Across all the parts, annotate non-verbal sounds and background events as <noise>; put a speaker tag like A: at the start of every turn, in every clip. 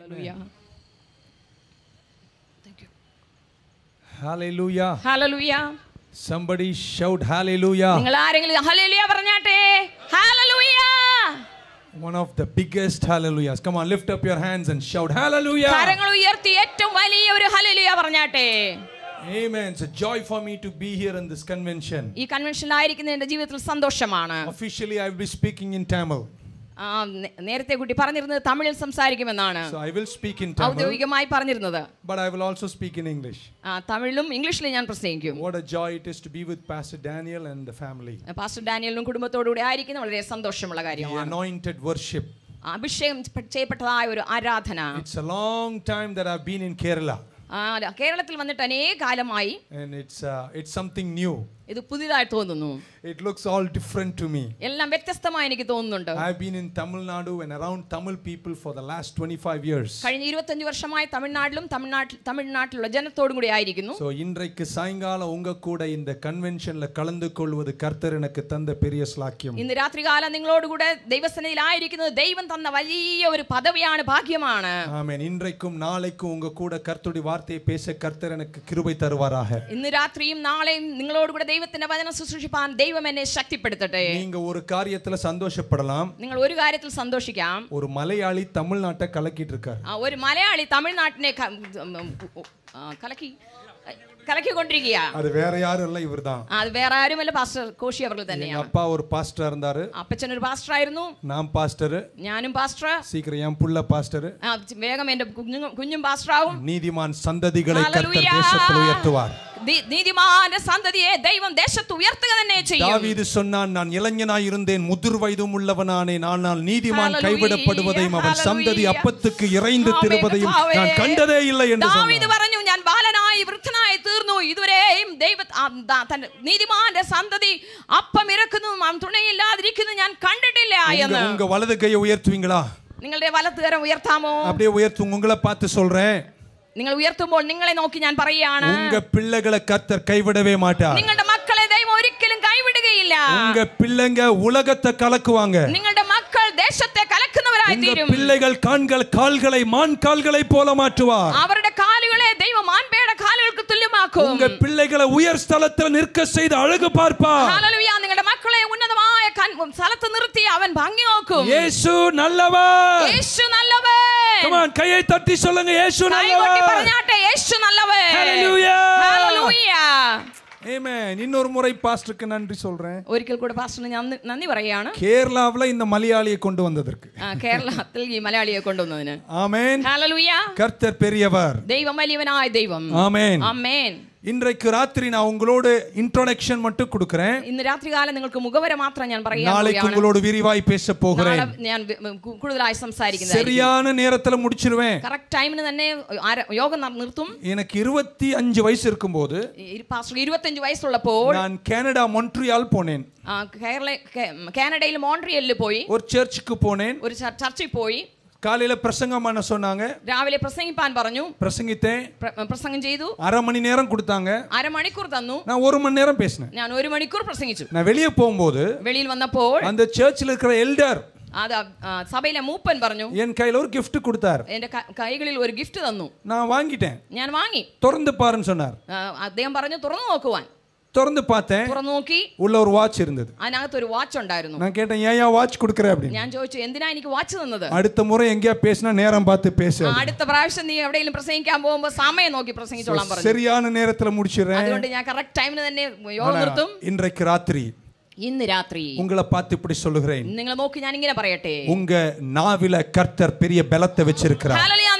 A: Hallelujah. Thank you.
B: Hallelujah.
A: Hallelujah.
B: Somebody shout hallelujah.
A: നിങ്ങൾ ആരെങ്കിലും hallelujah പറഞ്ഞാട്ടെ hallelujah
B: One of the biggest hallelujahs. Come on, lift up your hands and shout hallelujah.
A: കരങ്ങൾ ഉയർത്തി ഏറ്റവും വലിയ ഒരു ഹല്ലേലൂയ പറഞ്ഞാട്ടെ
B: Amen. It's a joy for me to be here in this convention.
A: ഈ കൺവെൻഷനിലായിരിക്കുന്ന എന്റെ ജീവിതത്തിൽ സന്തോഷമാണ്
B: Officially, I will be speaking in Tamil.
A: ആ, നേ- നേരത്തെ കുട്ടി പറഞ്ഞിരുന്നത് തമിഴിൽ സംസാരിക്കുമെന്നാണ്
B: So I will speak in Tamil,
A: ഔദ്യോഗികമായി പറഞ്ഞിരുന്നത്
B: but I will also speak in English.
A: ആ, തമിഴിലും ഇംഗ്ലീഷിലും ഞാൻ പ്രസംഗിക്കും
B: What a joy it is to be with Pastor Daniel and the family.
A: Pastor ഡാനിയലിനും കുടുംബത്തോടുകൂടി ആയിരിക്കുന്ന വളരെ സന്തോഷമുള്ള
B: The
A: കാര്യമാണ്
B: anointed worship.
A: അഭിഷേകം ചെയ്യപ്പെട്ടതായ ഒരു ആരാധന
B: It's a long time that I've been in Kerala,
A: ആ, കേരളത്തിൽ വന്നിട്ട് അനേക കാലമായി
B: and it's uh, it's something new.
A: ഇത് പുതിയതായി തോന്നുന്നു
B: It looks all different to me.
A: എല്ലാം വ്യത്യസ്തമായി എനിക്ക് തോന്നുന്നുണ്ട്
B: I've been in Tamil Nadu and around Tamil people for the last 25 years.
A: കഴിഞ്ഞ ഇരുപത്തഞ്ച് വർഷമായി തമിഴ്നാട്ടിലും തമിഴ്നാട്ടിൽ തമിഴ്നാട്ടിലുള്ള ജനത്തോടും കൂടി ആയിരിക്കുന്നു
B: ஸோ இன்றைக்கு சாயங்காலம் உங்க கூட இந்த கன்வென்ஷன்ல கலந்து கொள்வது கர்த்தர் எனக்கு தந்த பெரிய ஸ்லாக்கியம்
A: ഇന്ന് രാത്രികാലം നിങ്ങളോടുകൂടെ ദൈവസന്നിധിയിലായിരിക്കുന്നത് ദൈവം തന്ന വലിയ ഒരു പദവിയാണ് ഭാഗ്യമാണ്
B: ஆமென் இன்றைக்கும் நாளைக்கும் உங்க கூட கர்த்தருடைய வார்த்தையை பேச கர்த்தர் எனக்கு கிருபை தருவாராக
A: ഇന്ന് രാത്രിയും നാളെയും നിങ്ങളോടുകൂടെ ദൈവത്തിന്റെ വചനം ശുശ്രൂഷിപ്പാൻ ദൈവം എന്നെ ശക്തിപ്പെടുത്തട്ടെ
B: நீங்க ஒரு காரியத்துல சந்தோஷப்படலாம்
A: നിങ്ങൾ ഒരു കാര്യത്തിൽ സന്തോഷിക്കാം
B: ஒரு மலையாளி தமிழ்நாட்டை கலக்கிட்டு இருக்கார்
A: ആ, ഒരു മലയാളി തമിഴ്നാട്ടിനെ ക- ആ, കലക്കി കലക്കിക്കൊണ്ടിരിക്കുക
B: அது வேற யாரும் இல்ல இவர்தான்
A: ആ, അത് വേറെ ആരുമല്ല പാസ്റ്റർ കോശി അവർ
B: எங்க
A: തന്നെയാണ്
B: அப்பா ஒரு பாஸ்டரா இருந்தாரு
A: അപ്പച്ചൻ ഒരു പാസ്റ്റർ ആയിരുന്നു
B: நான் பாஸ்டர்
A: ഞാനും പാസ്റ്റർ
B: சீக்கிரம் என் புள்ள பாஸ்டர்
A: ആ, വേഗം എന്റെ കുഞ്ഞും കുഞ്ഞും പാസ്റ്ററാവും
B: நீதிமான் சந்ததிகளை கர்த்தர்
A: Hallelujah.
B: தேசத்தில் உயர்த்துவார்
A: ദി- നീതിമാന്റെ സന്തതിയെ ദൈവം ദേശത്ത് ഉയർത്തുക തന്നെ ചെയ്യും
B: தாவீது சொன்னான் நான் இளைஞனாய் இருந்தேன் முதிர் வயதும் உள்ளவனானேன் ஆனால் நீதிமான்
A: Hallelujah,
B: கைவிடப்படுவதையும் அவன் சந்ததி
A: hallelujah.
B: அப்பத்துக்கு இறைந்து
A: ആമേൻ,
B: திருவதையும்
A: കർത്താവേ.
B: நான் കണ്ടതേ ഇല്ല എന്ന്
A: ദാവീദ്
B: சொன்னான்
A: പറഞ്ഞു ഞാൻ ബാലനായി വൃദ്ധനായി തീർന്നു ഇതുവരെയും ദൈവ ആ, ദാ- തന്റെ നീതിമാന്റെ സന്തതി അപ്പം ഇറക്കുന്നതും അവൻ തുണയില്ലാതിരിക്കുന്നു ഞാൻ കണ്ടിട്ടില്ല
B: உங்க-
A: എന്ന്
B: உங்க வலது கையை உயர்த்துவீங்களா
A: നിങ്ങളുടെ വലത്തുകരം ഉയർത്താമോ
B: அப்படியே உயர்த்து உங்களை பார்த்து சொல்றேன்
A: നിങ്ങൾ ഉയർത്തുമ്പോൾ നിങ്ങളെ നോക്കി ഞാൻ പറയുകയാണ്.
B: പിള്ളകളെ കർത്തർ കൈവിടവേ മാറ്റാർ
A: നിങ്ങളുടെ മക്കളെ ദൈവം ഒരിക്കലും കൈവിടുകയില്ല.
B: ഉങ്ക ഉലകത്തെ കലക്കുവാങ്ക.
A: നിങ്ങളുടെ മക്കൾ ദേശത്തെ കലക്കുക
B: உங்க
A: തീരും
B: பிள்ளைகள் காண்கள் கால்களை மான் கால்களை போல மாற்றுவார்
A: അവരുടെ കാലുകളെ ദൈവം ആൺപേയുടെ കാലുകൾക്ക് തുല്യമാക്കും
B: உங்க பிள்ளைகளை உயர் ஸ்தலத்தில் நிற்க செய்து அழகு பார்ப்பார்
A: ഹല്ലേലൂയ നിങ്ങളുടെ മക്കളെ ഉന്നതമായ കൺ- സ്ഥലത്ത് നിർത്തി അവൻ ഭംഗി നോക്കും
B: இயேசு நல்லவர்
A: യേശു നല്ലവൻ
B: Come on, கையை தட்டி சொல்லுங்க இயேசு
A: കൈകൊട്ടി
B: நல்லவர்
A: പറഞ്ഞാട്ടെ യേശു നല്ലവൻ
B: Hallelujah.
A: Hallelujah
B: Amen. இன்னொரு முறை பாஸ்டருக்கு நன்றி சொல்றேன்
A: ഒരിക്കൽ കൂടെ പാസ്റ്ററിന് ഞാൻ നന്ദി- നന്ദി പറയാണ്
B: கேரளாவுல இந்த மலையாளியை கொண்டு வந்ததற்கு
A: ആ, കേരളത്തിൽ ഈ മലയാളിയെ കൊണ്ടുവന്നതിന്
B: ஆமென்
A: ഹല്ലേലൂയ
B: கர்த்தர் பெரியவர்
A: ദൈവം വലിയവനായ ദൈവം
B: ஆமென்
A: അമ്മേൻ
B: இன்றைக்கு ராத்திரி நான் உங்களோட இன்ட்ரோடக்ஷன் மட்டும் கொடுக்கிறேன்
A: ഇന്ന് രാത്രികാലം നിങ്ങൾക്ക് മുഖവര മാത്രം ഞാൻ പറയാൻ
B: நாளைக்கு
A: പോവുകയാണ്.
B: உங்களோட விரிவாய் பேச போகிறேன்
A: നാളെ ഞാൻ വി- കു- കൂടുതലായി സംസാരിക്കുന്നത്
B: சரியான நேரத்துல முடிச்சிருவேன்
A: കറക്റ്റ് ടൈമിന് തന്നെ ആര- യോഗം ന- നിർത്തും
B: எனக்கு இருபத்தி அஞ்சு வயசு இருக்கும்போது
A: ഈ പാസ്റ്റർ ഇരുപത്തഞ്ച് വയസ്സുള്ളപ്പോൾ
B: நான் கனடா மொன்ட்ரியால் போனேன்
A: ആ, കേരള കേ- കാനഡയിൽ മോൺട്രിയലിൽ പോയി
B: ஒரு சர்ச்சுக்கு போனேன்
A: ഒരു ചർ- ചർച്ചിൽ പോയി
B: காலையில பிரசங்கம் பண்ண சொன்னாங்க
A: രാവിലെ പ്രസംഗിപ്പാൻ പറഞ്ഞു
B: பிரசங்கித்தேன்
A: പ്ര- പ്രസംഗം ചെയ്തു
B: அரை மணி நேரம் கொடுத்தாங்க
A: അരമണിക്കൂർ തന്നു
B: நான் ஒரு மணி நேரம் பேசினேன்
A: ഞാൻ ഒരു മണിക്കൂർ പ്രസംഗിച്ചു
B: நான் வெளியே போகும்போது
A: വെളിയിൽ വന്നപ്പോൾ
B: அந்த சர்ச்சில் இருக்கிற எல்டர்
A: അത് ആ, സഭയിലെ മൂപ്പൻ പറഞ്ഞു
B: என் கையில ஒரு gift கொடுத்தார்
A: എന്റെ ക- കൈകളിൽ ഒരു ഗിഫ്റ്റ് തന്നു
B: நான் வாங்கிட்டேன்
A: ഞാൻ വാങ്ങി
B: திறந்து பாருன்னு சொன்னார்
A: ആ, അദ്ദേഹം പറഞ്ഞു തുറന്നു നോക്കുവാൻ
B: திறந்து பார்த்தேன்
A: തുറന്നു നോക്കി
B: உள்ள ஒரு வாட்ச் இருந்தது
A: അതിനകത്ത് ഒരു വാച്ച് ഉണ്ടായിരുന്നു
B: நான் கேட்டேன் ஏன் வாட்ச் கொடுக்குற அப்படின்னு
A: ഞാൻ ചോദിച്ചു എന്തിനാ എനിക്ക് വാച്ച് തന്നത്
B: அடுத்த முறை எங்கேயா பேசினா நேரம் பார்த்து பேசு
A: ആ, അടുത്ത പ്രാവശ്യം നീ എവിടെയെങ്കിലും പ്രസംഗിക്കാൻ പോകുമ്പോൾ സമയം നോക്കി പ്രസംഗിച്ചോളാൻ പറഞ്ഞു
B: சரியான நேரத்துல முடிச்சிடுறேன்
A: അതുകൊണ്ട് ഞാൻ കറക്റ്റ് ടൈമിന് തന്നെ യോഗം
B: ஆனா,
A: നിർത്തും
B: இன்றைக்கு ராத்திரி
A: ഇന്ന് രാത്രി
B: உங்களை பார்த்து இப்படி சொல்லுகிறேன்
A: നിങ്ങൾ നോക്കി ഞാൻ ഇങ്ങനെ പറയട്ടെ
B: உங்க நாவில கர்த்தர் பெரிய பலத்தை வச்சிருக்கிறார்
A: ഹല്ലേലൂയ,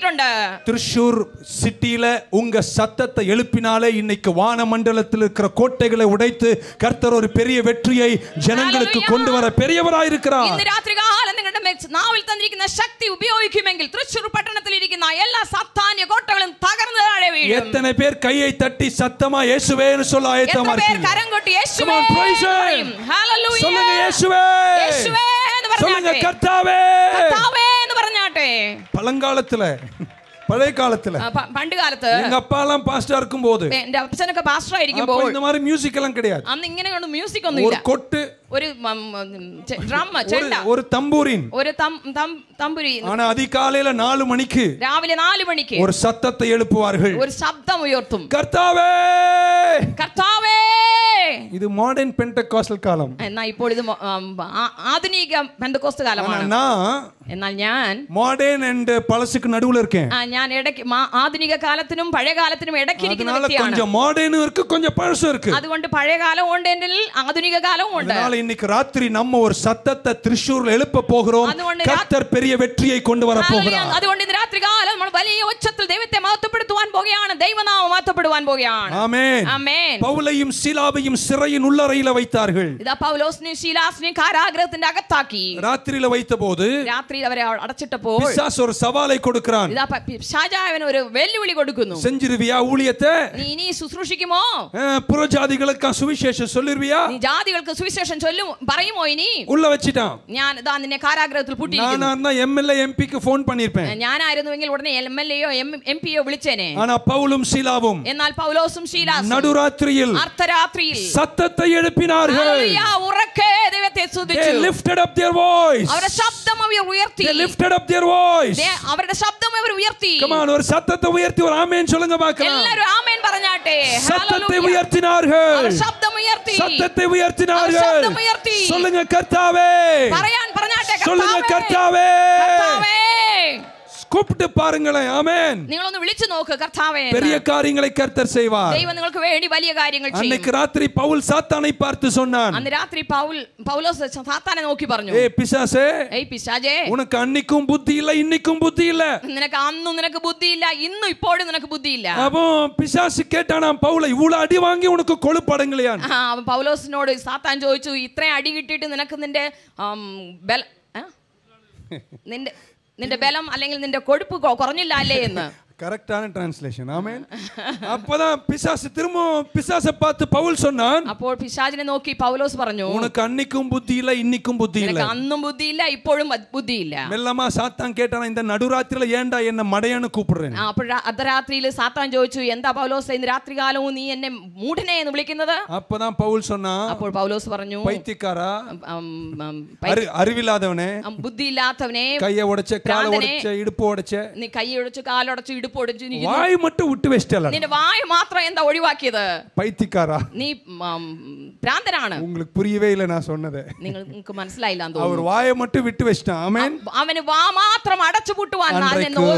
A: ശക്തി നൽകിയിട്ടുണ്ട്
B: திருஷூர் சிட்டியில உங்க சத்தத்தை எழுப்பினாலே இன்னைக்கு வானமண்டலத்தில் இருக்கிற கோட்டைகளை உடைத்து கர்த்தர் ஒரு பெரிய வெற்றியை ஜனங்களுக்கு
A: Hallelujah.
B: கொண்டு வர பெரியவராயிருக்கிறார்
A: ഇന്ന് രാത്രികാലം നിങ്ങളുടെ മെ- നാവിൽ തന്നിരിക്കുന്ന ശക്തി ഉപയോഗിക്കുമെങ്കിൽ തൃശ്ശൂർ പട്ടണത്തിൽ ഇരിക്കുന്ന എല്ലാ സത്താന്യ കോട്ടകളും തകർന്നു താഴെ വീഴും
B: எத்தனை பேர் கையை தட்டி சத்தமா இயேசுவேன்னு சொல்ல
A: എത്ര
B: ஆயத்தமா
A: പേർ
B: இருக்கீங்க
A: കരം കൊട്ടി
B: Come
A: യേശുവേ
B: on, praise him.
A: പറയും. Hallelujah.
B: சொல்லுங்க இயேசுவே
A: യേശുവേ എന്ന്
B: சொல்லுங்க
A: പറഞ്ഞാട്ടെ
B: கர்த்தாவே
A: കർത്താവേ എന്ന് പറഞ്ഞാട്ടെ
B: பழங்காலத்துல பழைய காலத்துல
A: ആ, പ- പണ്ട് കാലത്ത്
B: எங்க அப்பா எல்லாம் பாஸ்டா இருக்கும் போது
A: എന്റെ അച്ഛനൊക്കെ പാസ്റ്റർ ആയിരിക്കുമ്പോൾ
B: இந்த மாதிரி மியூசிக் எல்லாம் கிடையாது
A: അന്ന് ഇങ്ങനെയൊന്നും മ്യൂസിക്
B: ஒரு
A: ഒന്നുമില്ല
B: கொட்டு
A: ഒരു ഡ്രം
B: ஒரு
A: ചെണ്ട
B: ஒரு தம்பூரின்
A: ഒരു തം- തം- തമ്പുരി
B: ஆனா அதிகாலையில நாலு மணிக்கு
A: രാവിലെ നാല് മണിക്ക്
B: ஒரு சத்தத்தை எழுப்புவார்கள்
A: ഒരു ശബ്ദം ഉയർത്തും
B: கர்த்தாவே
A: കർത്താവേ
B: இது மாடர்ன் பென்டகாஸ்டல் காலம்
A: എന്നാ ഇപ്പോൾ ഇത് മൊ- ആം, ആ- ആധുനിക പെന്തക്കോസ്ത്
B: ஆனா
A: കാലമാണ്
B: நான்
A: എന്നാൽ ഞാൻ
B: மாடர்ன் அண்ட் பழசுக்கு நடுவுல இருக்கேன்
A: ആ, ഞാൻ ഇടയ്ക്ക് മാ- ആധുനിക കാലത്തിനും പഴയ കാലത്തിനും ഇടയ്ക്കിരിക്കുന്ന
B: அதனால
A: വ്യക്തിയാണ്
B: கொஞ்சம் மாடர்னும் இருக்கு கொஞ்சம் பழசும் இருக்கு
A: അതുകൊണ്ട് പഴയ കാലവും ഉണ്ട് എൻ്റെ ആധുനിക കാലവും ഉണ്ട്
B: அதனால இன்னைக்கு ராத்திரி நம்ம ஒரு சத்தத்தை திரிஷூர்ல எழுப்ப போகிறோம்
A: അതുകൊണ്ട്
B: கர்த்தர் பெரிய வெற்றியை கொண்டு வர
A: ഹല്ലേലൂയ.
B: போகிறார்
A: അതുകൊണ്ട് ഇന്ന് രാത്രി കാലം നമ്മൾ വലിയ ഉച്ചത്തിൽ ദൈവത്തെ മഹത്വപ്പെടുത്തുവാൻ പോകുകയാണ് ദൈവനാമം മഹത്വപ്പെടുവാൻ പോകുകയാണ്
B: ஆமென்
A: ആമേൻ
B: பவுலையும் சீலாவையும் சிறையின் உள்ளறையில வைத்தார்கள்
A: ഇതാ പൗലോസിനെയും ശീലാസിനെയും കാരാഗ്രഹത്തിന്റെ അകത്താക്കി
B: ராத்திரியில வைத்த போது
A: രാത്രി അവരെ അടച്ചിട്ടപ്പോൾ
B: பிசாசு ஒரு சவாலை கொடுக்கிறான்
A: ഇതാ പ- പി- ഷാജാവിന് ഒരു വെല്ലുവിളി കൊടുക്കുന്നു
B: செஞ்சிருவியா ஊழியத்தை
A: നീ ഇനി ശുശ്രൂഷിക്കുമോ
B: அஹ், புறஜாதிகளுக்கு சுவிசேஷம் சொல்லிருவியா
A: നീ ജാതികൾക്ക് സുവിശേഷം ചൊല്ലും പറയുമോ ഇനി
B: உள்ள வச்சிட்டான்
A: ഞാൻ ഇതാ നിന്നെ കാരാഗ്രഹത്തിൽ പൂട്ടിയിരിക്കുന്നു
B: நானா இருந்தா எம்எல்ஏ எம்பிக்கு போன் பண்ணிருப்பேன்
A: ഞാനായിരുന്നുവെങ്കിൽ ഉടനെ എം എൽ എയോ എം പിയോ വിളിച്ചേനെ
B: ஆனா பவுலும் சீலாவும்
A: എന്നാൽ പൗലോസും ശീലാസും
B: நடுராத்திரியில்
A: അർദ്ധരാത്രിയിൽ
B: சத்தத்தை எழுப்பினார்கள்
A: ഹല്ലേലൂയ, ഉറക്കെ ദൈവത്തെ
B: they
A: സ്തുതിച്ചു
B: lifted up their voice
A: അവരുടെ ശബ്ദം അവർ ഉയർത്തി
B: they lifted up their voice
A: ദേ, അവരുടെ ശബ്ദം അവർ ഉയർത്തി
B: come on ஒரு சத்தத்தை உயர்த்தி ஒரு ஆமென் சொல்லுங்க பார்க்கலாம்
A: എല്ലാരും ആമേൻ പറഞ്ഞാട്ടെ
B: சத்தத்தை
A: ഹല്ലേലൂയ.
B: உயர்த்தினார்கள்
A: അവർ ശബ്ദം ഉയർത്തി
B: சத்தத்தை
A: அவர்
B: உயர்த்தினார்கள்
A: சத்தம் உயர்த்தி.
B: சொல்லுங்க கர்த்தாவே
A: പറയാൻ പറഞ്ഞാട്ടെ
B: சொல்லுங்க
A: കർത്താവേ.
B: கர்த்தாவே
A: കർത്താവേ
B: கூப்பிட்டு பாருங்களேன் ஆமென்
A: നിങ്ങളൊന്ന് വിളിച്ചു നോക്ക് കർത്താവേ എന്ന്.
B: பெரிய காரியங்களை கர்த்தர் செய்வார்
A: ദൈവം നിങ്ങൾക്ക് വേണ്ടി വലിയ കാര്യങ്ങൾ ചെയ്യും
B: அன்னைக்கு ராத்திரி பவுல் சாத்தானை பார்த்து சொன்னான்
A: അന്ന് രാത്രി പൗൽ പൗലോസ് സാത്താനെ നോക്കി പറഞ്ഞു
B: ஏ பிசாசே
A: ഏയ് പിശാജേ
B: உனக்கு அன்னைக்கும் புத்தி இல்ல இன்னைக்கும் புத்தி இல்ல
A: നിനക്ക് അന്നും നിനക്ക് ബുദ്ധിയില്ല ഇന്നും ഇപ്പോഴും നിനക്ക് ബുദ്ധിയില്ല
B: அப்போ பிசாசு கேட்டானாம் பவுல இவ்வளவு அடி வாங்கி உனக்கு கொழுப்படங்களையான்
A: ആ, അവൻ പൗലോസിനോട് സാത്താൻ ചോദിച്ചു ഇത്രയും അടി കിട്ടിയിട്ട് നിനക്ക് നിന്റെ ആം, ബല ആ? നിന്റെ നിന്റെ ബലം അല്ലെങ്കിൽ നിന്റെ കൊഴുപ്പ് കുറഞ്ഞില്ല അല്ലേ എന്ന്. <laughs>
B: கரெக்டான டிரான்ஸ்லேஷன் ஆமென் அப்பதான் பிசாசு திரும்ப பிசாசை பார்த்து பவுல் சொன்னான்
A: അപ്പോൾ പിശാചിനെ നോക്കി പൗലോസ് പറഞ്ഞു
B: உனக்கு அன்னைக்கும் புத்தி இல்ல இன்னைக்கும் புத்தி இல்ல
A: നിനക്ക് അന്നും ബുദ്ധിയില്ല ഇപ്പോഴും ബ- ബുദ്ധിയില്ല
B: மெல்லமா சாத்தான் கேட்டானா இந்த நடுராத்திரில ஏன்டா என்ன മടയാന്ന് கூப்பிடுறேன்
A: ആ, അപ്പോൾ രാ- അർദ്ധരാത്രിയിൽ സാത്താൻ ചോദിച്ചു എന്താ പൗലോസ് ഇന്ന് രാത്രികാലവും നീ എന്നെ മൂഢനെ എന്ന് വിളിക്കുന്നത്
B: அப்பதான் பவுல் சொன்னா
A: അപ്പോൾ പൗലോസ് പറഞ്ഞു
B: பைத்தியக்காரா
A: ഉം, ഉം, പൈ-
B: அறி அறிவில்லாதவனே
A: ഉം, ബുദ്ധിയില്ലാത്തവനെ
B: கைய உடைச்ச കാല
A: ഭ്രാന്തനെ,
B: உடைச்ச ഇടുപ്പ് ഉടച്ച
A: നീ കൈയൊടിച്ച് കാലൊടച്ച് ഇടുപ്പ് పొడిచి నీ
B: വായ് മട്ട് വിട്ടു വെച്ചിട്ടല്ല
A: നിന്റെ വായ മാത്രം എന്താ ഒഴിവാക്കിയത്
B: പൈത്തിക്കാരാ
A: നീ பிராந்தனான
B: உங்களுக்கு புரியவே இல்ல நான் சொன்னது
A: നിങ്ങൾക്ക് മനസ്സിലായില്ല എന്ന്
B: அவர் வாயை மட்டும் விட்டு வச்சிட்டான் ஆமென்
A: അവന് വാ മാത്രം അടച്ചു പൂട്ടുവാൻ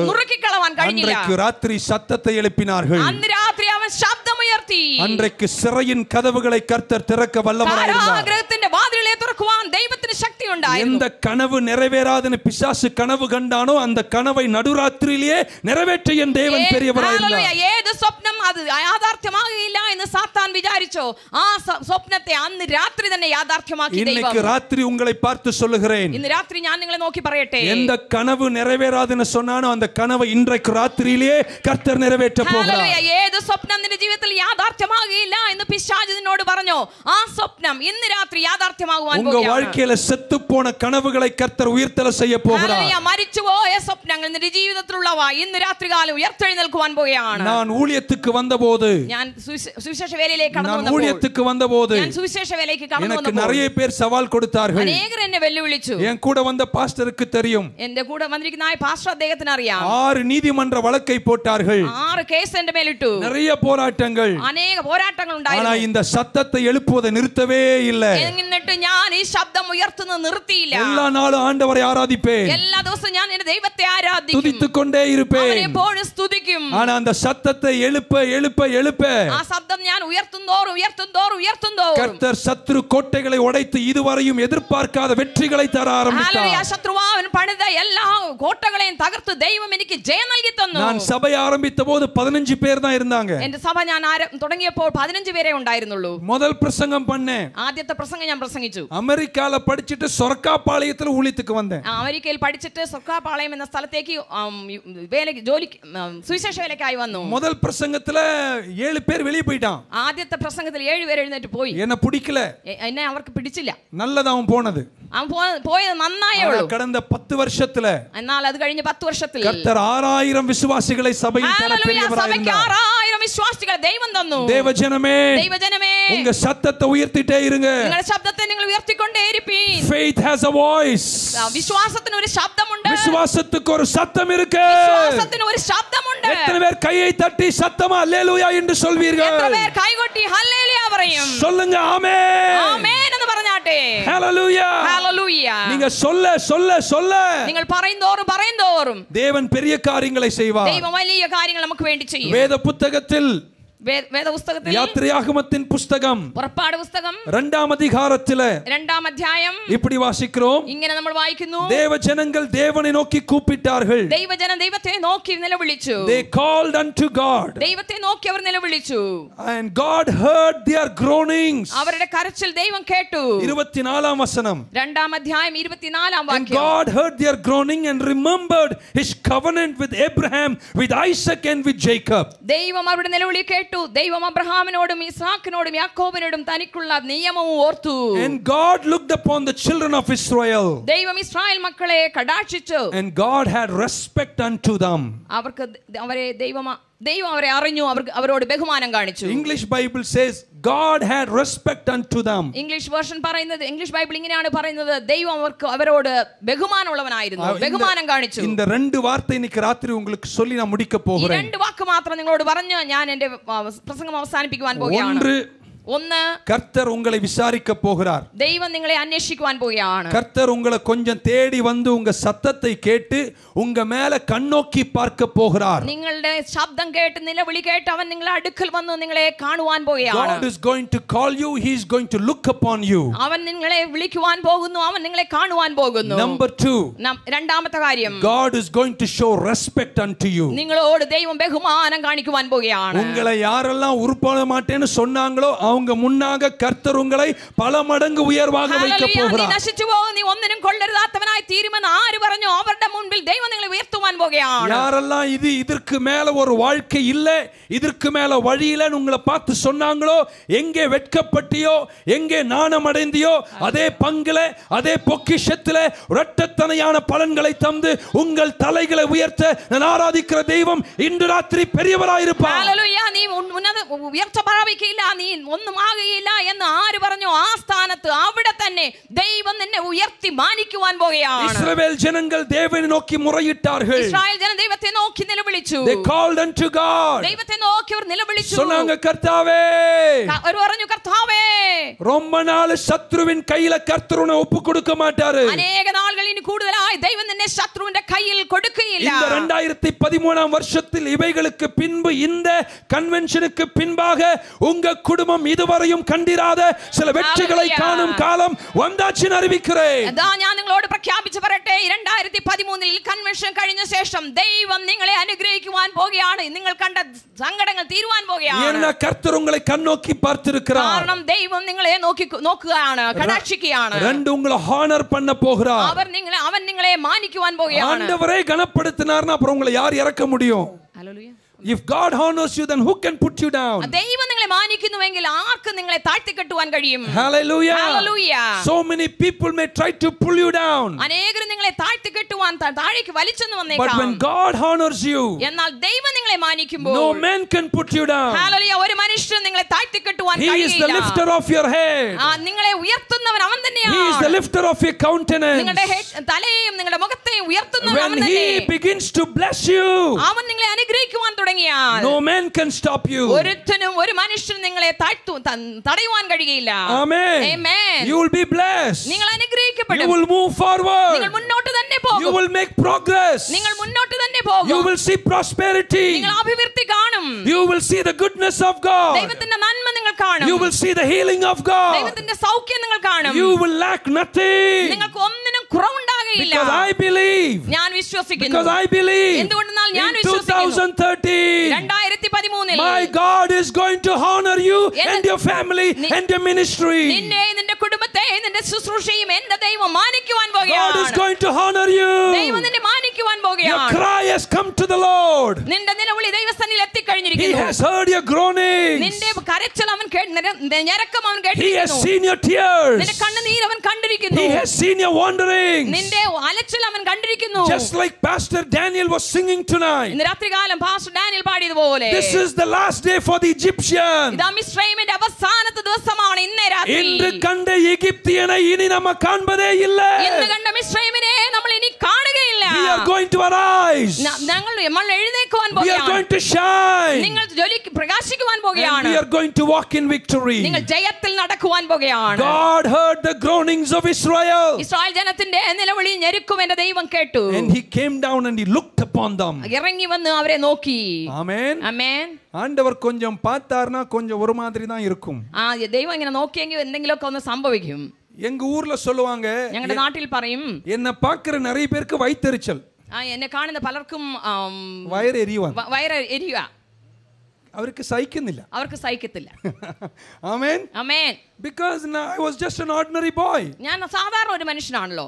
B: നുറുക്കി
A: കളവാൻ കഴിഞ്ഞില്ല
B: അന്റയ്ക്ക് രാത്രി ശബ്ദത്തെ എളുപ്പിനാർകൾ
A: അന്ന് രാത്രി അവൻ ശബ്ദമുയർത്തി
B: അന്റയ്ക്ക് സിറയിൻ കഥവുകളെ കർത്തർ തിറക്ക
A: വല്ലവനായിരുന്നു വാതിലുകളെ തുറക്കുവാൻ ദൈവത്തിന് ശക്തി ഉണ്ടായിരുന്നു
B: എന്ത കനവ് നിറവേറാതെ പിശാസ് കനവ് കണ്ടാണോ അന്ത കനവൈ നടുരാത്രിയിലേ നിറവേറ്റ എൻ ദേവൻ
A: പെരിയവരായിരുന്നു ഏത് സ്വപ്നം അത് യാഥാർത്ഥ്യമാകുകയില്ല എന്ന് സാത്താൻ വിചാരിച്ചോ ആ സ്വപ്നം സ്വപ്നത്തെ അന്ന് രാത്രി തന്നെ യാഥാർത്ഥ്യമാക്കി
B: இன்னைக்கு
A: ദൈവം
B: ராத்திரி உங்களை பார்த்து சொல்லுகிறேன்
A: ഇന്ന് രാത്രി ഞാൻ നിങ്ങളെ നോക്കി പറയട്ടെ
B: எந்த கனவு நிறைவேறாதுன்னு சொன்னானோ அந்த கனவை இன்றைக்கு ராத்திரியிலேயே கர்த்தர் நிறைவேற்ற போகிறார்
A: ഹല്ലേലൂയ. ഏത് സ്വപ്നം നിന്റെ ജീവിതത്തിൽ യാഥാർത്ഥ്യമാകുകയില്ല എന്ന് പിശാച് നിന്നോട് പറഞ്ഞോ ആ സ്വപ്നം ഇന്ന് രാത്രി യാഥാർത്ഥ്യമാകുവാൻ
B: உங்க
A: പോകുകയാണ്.
B: வாழ்க்கையில செத்து போன கனவுகளை கர்த்தர் உயிர்த்தல செய்ய போகிறார்
A: ഹല്ലേലൂയ. മരിച്ചുപോയ സ്വപ്നങ്ങൾ നിന്റെ ജീവിതത്തിലുള്ളവ ഇന്ന് രാത്രികാലം ഉയർത്തെഴുന്നേൽക്കുവാൻ പോകുകയാണ്
B: நான் ஊழியத்துக்கு வந்தபோது
A: ഞാൻ സുവിശേ- സുവിശേഷ വേലയിലേക്ക് കടന്നു
B: நான்
A: വന്നപ്പോൾ
B: ஊழியத்துக்கு வந்தபோது
A: ഞാൻ സുവിശേഷ വേലയ്ക്ക് കടന്നു
B: எனக்கு
A: വന്നപ്പോൾ
B: நிறைய பேர் சவால் கொடுத்தார்கள்
A: അനേകർ എന്നെ വെല്ലുവിളിച്ചു
B: என் கூட வந்த பாஸ்டருக்கு தெரியும்
A: എന്റെ കൂടെ വന്നിരിക്കുന്ന ആ പാസ്റ്റർ അദ്ദേഹത്തിന് അറിയാം
B: ஆறு நீதிமன்ற வழக்கை போட்டார்கள்
A: ആറ് കേസ് എന്റെ മേലിട്ടു
B: நிறைய போராட்டங்கள்
A: അനേക പോരാട്ടങ്ങൾ
B: ஆனா
A: ഉണ്ടായിരുന്നു
B: இந்த சத்தத்தை எழுப்புவதை நிறுத்தவே இல்லை
A: എന്നിട്ട് ഞാൻ ഈ ശബ്ദം ഉയർത്തുന്നത് നിർത്തിയില്ല
B: எல்லா நாளும் ஆண்டவரை ஆராதிப்பேன்
A: എല്ലാ ദിവസവും ഞാൻ എന്റെ ദൈവത്തെ ആരാധിക്കും
B: துதித்துக் கொண்டே
A: അവനെ
B: இருப்பேன்
A: എപ്പോഴും സ്തുതിക്കും
B: ஆனா அந்த சத்தத்தை எழுப்ப எழுப்ப எழுப்ப
A: ആ ശബ്ദം ഞാൻ ഉയർത്തും തോറും ഉയർത്തും തോറും ഉയർത്തും തോറും
B: கர்த்தர் சத்ரு கோட்டைகளை உடைத்து இதுவரையும் எதிர்பார்க்காத வெற்றிகளை தர
A: ഹല്ലേലൂയ.
B: ஆரம்பித்தார்
A: ശത്രുവാവൻ പണിത എല്ലാ കോട്ടകളെയും തകർത്ത് ദൈവം എനിക്ക് ജയം നൽകി തന്നു
B: நான் சபை ஆரம்பித்த போது பதினஞ்சு பேர் தான் இருந்தாங்க
A: എന്റെ സഭ ഞാൻ ആര- തുടങ്ങിയപ്പോൾ പതിനഞ്ച് പേരെ ഉണ്ടായിരുന്നുള്ളൂ
B: முதல் பிரசங்கம் பண்ணேன்
A: ആദ്യത്തെ പ്രസംഗം ഞാൻ പ്രസംഗിച്ചു
B: அமெரிக்கால படிச்சுட்டு சொர்க்காப்பாளையத்துல ஊழியத்துக்கு வந்தேன்
A: ആ, അമേരിക്കയിൽ പഠിച്ചിട്ട് സൊക്കാപാളയം എന്ന സ്ഥലത്തേക്ക് ആം, യു- വേലയ്ക്ക് ജോലിക്ക് ആം, സുവിശേഷ വേലയ്ക്കായി വന്നു
B: முதல் பிரசங்கத்துல ஏழு பேர் வெளியே போயிட்டான்
A: ആദ്യത്തെ പ്രസംഗത്തിൽ ഏഴുപേർ എഴുന്നേറ്റ് പോയി
B: என்ன பிடிக்கல
A: എ- എന്നെ അവർക്ക് പിടിച്ചില്ല
B: நல்லது அவன் போனது
A: അവൻ പോ- പോയത് നന്നായേ
B: ஆனா
A: ഉള്ളൂ
B: கடந்த பத்து வருஷத்துல
A: എന്നാൽ അത് കഴിഞ്ഞ് പത്ത് വർഷത്തിൽ
B: கர்த்தர் ஆறாயிரம் விசுவாசிகளை சபையில் தர
A: ഹല്ലേലൂയ, സഭയ്ക്ക്
B: பெரியவராயிருந்தார்
A: ആറായിരം വിശ്വാസികളെ ദൈവം തന്നു
B: தேவஜனமே
A: ദൈവജനമേ
B: உங்க சத்தத்தை உயர்த்திட்டே இருங்க
A: നിങ്ങളുടെ ശബ്ദത്തെ നിങ്ങൾ ഉയർത്തിക്കൊണ്ടേയിരിപ്പീൻ
B: faith has a voice
A: ആ, വിശ്വാസത്തിന് ഒരു ശബ്ദമുണ്ട്
B: விசுவாசத்துக்கு ஒரு சத்தம் இருக்கு
A: വിശ്വാസത്തിന് ഒരു ശബ്ദമുണ്ട്
B: எத்தனை பேர் கையை தட்டி சத்தமா அல்லேலூயா என்று
A: എത്ര
B: சொல்வீர்கள்
A: പേർ കൈകൊട്ടി ഹല്ലേലൂയ പറയും
B: சொல்லுங்க ஆமே
A: ആമേൻ എന്ന് പറഞ്ഞാട്ടെ
B: ஹalleluya
A: ഹല്ലേലൂയ
B: நீங்க சொல்ல சொல்ல சொல்ல
A: നിങ്ങൾ പറയുന്തോറും പറയുന്തോറും
B: தேவன் பெரிய காரியங்களை செய்வார்
A: ദൈവം വലിയ കാര്യങ്ങൾ നമുക്ക് വേണ്ടി ചെയ്യും
B: வேத புத்தகத்தில்
A: വേ- വേദപുസ്തകത്തിൽ
B: யாத்திரையாகமத்தின் புஸ்தகம்
A: പുറപ്പാട് പുസ്തകം
B: இரண்டாம் அதிகாரத்துல
A: രണ്ടാം അധ്യായം
B: இப்படி வாசிக்கிறோம்
A: ഇങ്ങനെ നമ്മൾ വായിക്കുന്നു
B: தேவ ஜனங்கள் தேவனை நோக்கி கூப்பிட்டார்கள்
A: ദൈവജനം ദൈവത്തെ നോക്കി നിലവിളിച്ചു
B: they called unto God
A: ദൈവത്തെ നോക്കി അവർ നിലവിളിച്ചു
B: and God heard their groanings
A: അവരുടെ കരച്ചിൽ ദൈവം കേട്ടു
B: இருபத்தி நாலாம் வசனம்
A: രണ്ടാം അധ്യായം ഇരുപത്തിനാലാം
B: and
A: വാക്യം
B: God heard their groaning and remembered his covenant with Abraham with Isaac and with Jacob
A: ദൈവം അവരുടെ നിലവിളി കേട്ടു ദൈവം അബ്രഹാമിനോടും ഇസാക്കിനോടും യാക്കോബിനോടും തനിക്കുള്ള നിയമവും ഓർത്തു
B: and God looked upon the children of Israel
A: ദൈവം ഇസ്രായേൽ മക്കളെ കടാക്ഷിച്ചു
B: and God had respect unto them
A: അവർക്ക് ദ- അവരെ ദൈവം ദൈവം അവരെ അറിഞ്ഞു അവർക്ക് അവരോട് ബഹുമാനം കാണിച്ചു
B: English Bible says God had respect unto them
A: English version പറയുന്നത് ഇംഗ്ലീഷ് ബൈബിൾ ഇങ്ങനെയാണ് പറയുന്നത് ദൈവം അവർക്ക് അവരോട് ബഹുമാനമുള്ളവനായിരുന്നു
B: இந்த-
A: ബഹുമാനം കാണിച്ചു
B: இந்த ரெண்டு வார்த்தை இன்னைக்கு ராத்திரி உங்களுக்கு சொல்லி நான் முடிக்க
A: ഈ
B: போகிறேன்
A: രണ്ട് വാക്ക് മാത്രം നിങ്ങളോട് പറഞ്ഞ് ഞാൻ എന്റെ ആ, പ്രസംഗം അവസാനിപ്പിക്കുവാൻ പോവുകയാണ്
B: ஒன்று
A: ഒന്ന്
B: கர்த்தர் உங்களை விசாரிக்க போகிறார்
A: ദൈവം നിങ്ങളെ അന്വേഷിക്കുവാൻ പോവുകയാണ്
B: கர்த்தர் உங்களை கொஞ்சம் தேடி வந்து உங்க சத்தத்தை கேட்டு உங்க மேல கண்ணோக்கி பார்க்க போகிறார்
A: നിങ്ങളുടെ ശബ്ദം കേട്ട് നിലവിളി കേട്ട് അവൻ നിങ്ങളെ അടുക്കൽ വന്ന് നിങ്ങളെ കാണുവാൻ പോവുകയാണ്
B: God is going to call you he is going to look upon you
A: അവൻ നിങ്ങളെ വിളിക്കുവാൻ പോകുന്നു അവൻ നിങ്ങളെ കാണുവാൻ പോകുന്നു
B: number 2
A: നം- രണ്ടാമത്തെ കാര്യം
B: God is going to show respect unto you
A: നിങ്ങളോട് ദൈവം ബഹുമാനം കാണിക്കുവാൻ പോവുകയാണ്
B: உங்களை யாரெல்லாம் உருப்பட மாட்டேன்னு சொன்னாங்களோ அவங்க முன்னாக கர்த்தர் உங்களை பல மடங்கு உயர்வாக வைக்க
A: ഹല്ലേലൂയ, നീ
B: போகிறார்
A: നശിച്ചു പോകും നീ ഒന്നിനും കൊള്ളരുതാത്തവനായി തീരുമെന്ന് ആര് പറഞ്ഞു അവരുടെ മുൻപിൽ ദൈവം നിങ്ങളെ ഉയർത്തുവാൻ പോകുകയാണ്
B: யாரெல்லாம் இது இதற்கு மேல ஒரு வாழ்க்கை இல்ல இதற்கு மேல வழி இல்லைன்னு உங்களை பார்த்து சொன்னாங்களோ எங்கே வெட்கப்பட்டியோ எங்கே நாணம் அடைந்தியோ அதே பங்குல அதே பொக்கிஷத்துல இரட்டத்தனையான பலன்களை தந்து உங்கள் தலைகளை உயர்த்த நான் ஆராதிக்கிற தெய்வம் இன்று ராத்திரி பெரியவராயிருப்பார்
A: ഹല്ലേലൂയ, നീ ഉൻ- ഉന്നത ഉയർച്ച പ്രാപിക്കില്ല നീ ഒന്നും ആകുകയില്ല എന്ന് ആര് പറഞ്ഞു ആ സ്ഥാനത്ത് അവിടെ തന്നെ ദൈവം നിന്നെ ഉയർത്തി മാനിക്കുവാൻ പോകുകയാണ്
B: இஸ்ரவேல் ஜனங்கள் தேவனை நோக்கி முறையிட்டார்கள்
A: ഇസ്രായേൽ ജനം ദൈവത്തെ നോക്കി നിലവിളിച്ചു
B: they called unto God
A: ദൈവത്തെ നോക്കി അവർ നിലവിളിച്ചു
B: சொன்னாங்க கர்த்தாவே
A: ക- അവർ പറഞ്ഞു കർത്താവേ
B: ரொம்ப நாள் சத்ருவின் கையில கர்த்தர் உன்னை ஒப்பு கொடுக்க மாட்டாரு
A: അനേക നാളുകൾ ഇനി കൂടുതലായി ദൈവം നിന്നെ ശത്രുവിന്റെ കയ്യിൽ കൊടുക്കുകയില്ല
B: இந்த ரெண்டாயிரத்தி பதிமூணாம் வருஷத்தில் இவைகளுக்கு பின்பு இந்த கன்வென்ஷனுக்கு பின்பாக உங்க குடும்பம் இதுவரையும் கண்டிராத சில வெற்றிகளை
A: Hallelujah.
B: காணும் காலம் வந்தாச்சுன்னு அறிவிக்கிறேன்
A: അതാ ഞാൻ നിങ്ങളോട് പ്രഖ്യാപിച്ചു പറയട്ടെ രണ്ടായിരത്തി പതിമൂന്നിൽ കൺവെൻഷൻ കഴിഞ്ഞ ശേഷം ദൈവം നിങ്ങളെ അനുഗ്രഹിക്കുവാൻ പോകുകയാണ് നിങ്ങൾ കണ്ട സങ്കടങ്ങൾ തീരുവാൻ പോകുകയാണ്
B: ஏன்னா கர்த்தர் உங்களை கண்ணோக்கி பார்த்திருக்கிறார்
A: കാരണം ദൈവം നിങ്ങളെ നോക്കി നോക്കുകയാണ് കടാക്ഷിക്കുകയാണ്
B: ரெண்டு உங்களை ஹானர் பண்ண போகிறார்
A: അവർ നിങ്ങളെ അവൻ നിങ്ങളെ മാനിക്കുവാൻ പോകുകയാണ്
B: ஆண்டவரே கனப்படுத்தினார்னா அப்புறம் உங்களை யார் இறக்க முடியும் If God honors you, then who can put you down?
A: ദൈവം നിങ്ങളെ മാനിക്കുന്നുവെങ്കിൽ ആർക്ക് നിങ്ങളെ താഴ്ത്തിക്കെട്ടുവാൻ കഴിയും
B: Hallelujah.
A: Hallelujah.
B: So many people may try to pull you down.
A: അനേകർ നിങ്ങളെ താഴ്ത്തിക്കെട്ടുവാൻ താ- താഴേക്ക് വലിച്ചെന്ന്
B: But
A: വന്നേക്കാം
B: when God honors you,
A: എന്നാൽ ദൈവം നിങ്ങളെ മാനിക്കുമ്പോൾ
B: no man can put you down.
A: Hallelujah, ഒരു മനുഷ്യൻ നിങ്ങളെ താഴ്ത്തിക്കെട്ടുവാൻ
B: He is the lifter
A: കഴിയില്ല
B: of your head.
A: ആ, നിങ്ങളെ ഉയർത്തുന്നവൻ അവൻ
B: He is the
A: തന്നെയാണ്
B: lifter of your countenance.
A: നിങ്ങളുടെ ഹെ- തലയെയും നിങ്ങളുടെ മുഖത്തെയും ഉയർത്തുന്നവൻ അവൻ
B: When
A: തന്നെ
B: He begins to bless you,
A: അവൻ നിങ്ങളെ അനുഗ്രഹിക്കുവാൻ തുടങ്ങിയാൽ
B: no man can stop you.
A: ഒരുത്തനും ഒരു മനുഷ്യനും നിങ്ങളെ താഴ്ത്തു ത- തടയുവാൻ കഴിയുകയില്ല
B: Amen.
A: Amen.
B: You will be blessed.
A: നിങ്ങൾ
B: You
A: അനുഗ്രഹിക്കപ്പെടും
B: will move
A: നിങ്ങൾ
B: forward.
A: മുന്നോട്ട് തന്നെ
B: You
A: പോകും
B: will make progress.
A: നിങ്ങൾ മുന്നോട്ട് തന്നെ
B: You
A: പോകും
B: will see prosperity.
A: നിങ്ങൾ അഭിവൃദ്ധി കാണും
B: You will see the goodness of God.
A: ദൈവത്തിന്റെ നന്മ നിങ്ങൾ കാണും
B: You will see the healing of God.
A: ദൈവത്തിന്റെ സൗഖ്യം നിങ്ങൾ കാണും
B: You will lack nothing.
A: നിങ്ങൾക്ക് ഒന്നിനും കുറവുണ്ടാകുകയില്ല
B: Because I believe.
A: ഞാൻ വിശ്വസിക്കുന്നു
B: Because I believe.
A: എന്തുകൊണ്ടെന്നാൽ ഞാൻ
B: In
A: വിശ്വസിക്കുന്നു
B: 2013.
A: രണ്ടായിരത്തി പതിമൂന്നിൽ
B: My God is going to honor you
A: എന്റെ-
B: and your family
A: നി-
B: and your ministry.
A: നിന്നെ നിന്റെ കുടുംബത്തെ നിന്റെ ശുശ്രൂഷയും എന്റെ ദൈവം മാനിക്കുവാൻ
B: God is
A: പോകുകയാണ്
B: going to honor
A: ദൈവം
B: you.
A: നിന്നെ മാനിക്കുവാൻ
B: Your
A: വന്നിരിക്കുകയാണ്
B: cry has come to the Lord.
A: നിന്റെ നിലവിളി ദൈവസ്ഥാനിൽ
B: He
A: എത്തിക്കഴിഞ്ഞിരിക്കുന്നു
B: has heard your groanings.
A: നിന്റെ കരച്ചിൽ അവൻ കേ- നിര- ഞരക്കം അവൻ
B: He has
A: കേട്ടിരിക്കുന്നു
B: seen your tears.
A: നിന്റെ കണ്ണുനീർ അവൻ കണ്ടിരിക്കുന്നു
B: He has seen your wanderings.
A: നിന്റെ അലച്ചിൽ അവൻ കണ്ടിരിക്കുന്നു
B: Just like Pastor Daniel was singing tonight.
A: ഇന്ന് രാത്രികാലം പാസ്റ്റർ ഡാനിയൽ പാടിയതുപോലെ
B: this is the last day for the egyptian
A: ഇതാം ഇസ്രായേലിന്റെ അവസാനത്തെ ദിവസമാണ് ഇന്നേ രാത്രി
B: ഇന്ന് കണ്ട ഈജിപ്തിയനെ ഇനി നമ്മൾ കാണുന്നതേ ഇല്ല
A: ഇന്ന് കണ്ട ഇസ്രായേലിനെ നമ്മൾ ഇനി കാണുകയില്ല
B: we are going to arise
A: ഞങ്ങൾ നമ്മൾ എഴുന്നേൽക്കുവാൻ പോവുകയാണ്
B: we are going to shine
A: നിങ്ങൾ ജോലിക്ക് പ്രകാശിക്കുവാൻ പോവുകയാണ്
B: we are going to walk in victory
A: നിങ്ങൾ ജയത്തിൽ നടക്കുവാൻ പോവുകയാണ്
B: god heard the groanings of israel
A: Israel ജനത്തിന്റെ നിലവിളി ഞെരുക്കും എൻ്റെ ദൈവം കേട്ടു
B: and he came down and he looked upon them
A: ഇറങ്ങി വന്ന് അവരെ നോക്കി
B: ആമേൻ
A: ആമേൻ
B: ആണ്ടവർ കൊഞ്ചം പാത്താർനാ കൊഞ്ചം ഒരു മാതിരി தான் இருக்கும்
A: ആ ദൈവം ഇങ്ങനെ നോക്കിയെങ്കിൽ എന്തെങ്കിലുമൊക്കെ ഒന്ന് സംഭവിക്കും
B: எங்க ஊர்ல சொல்லுவாங்க
A: ഞങ്ങളുടെ നാട്ടിൽ പറയും
B: എന്നെ പാക്കുற நிறைய பேருக்கு
A: വയറ്റെറിച്ചൽ എന്നെ കാണുന്ന പലർക്കും
B: വയറ്
A: എരിയുവാ വയറ് എരിയുവാ
B: അവർക്ക് സഹിക്കുന്നില്ല
A: അവർക്ക് സഹിക്കത്തില്ല
B: amen
A: amen
B: because I was just an ordinary boy
A: ഞാൻ സാധാരണ ഒരു മനുഷ്യനാണല്ലോ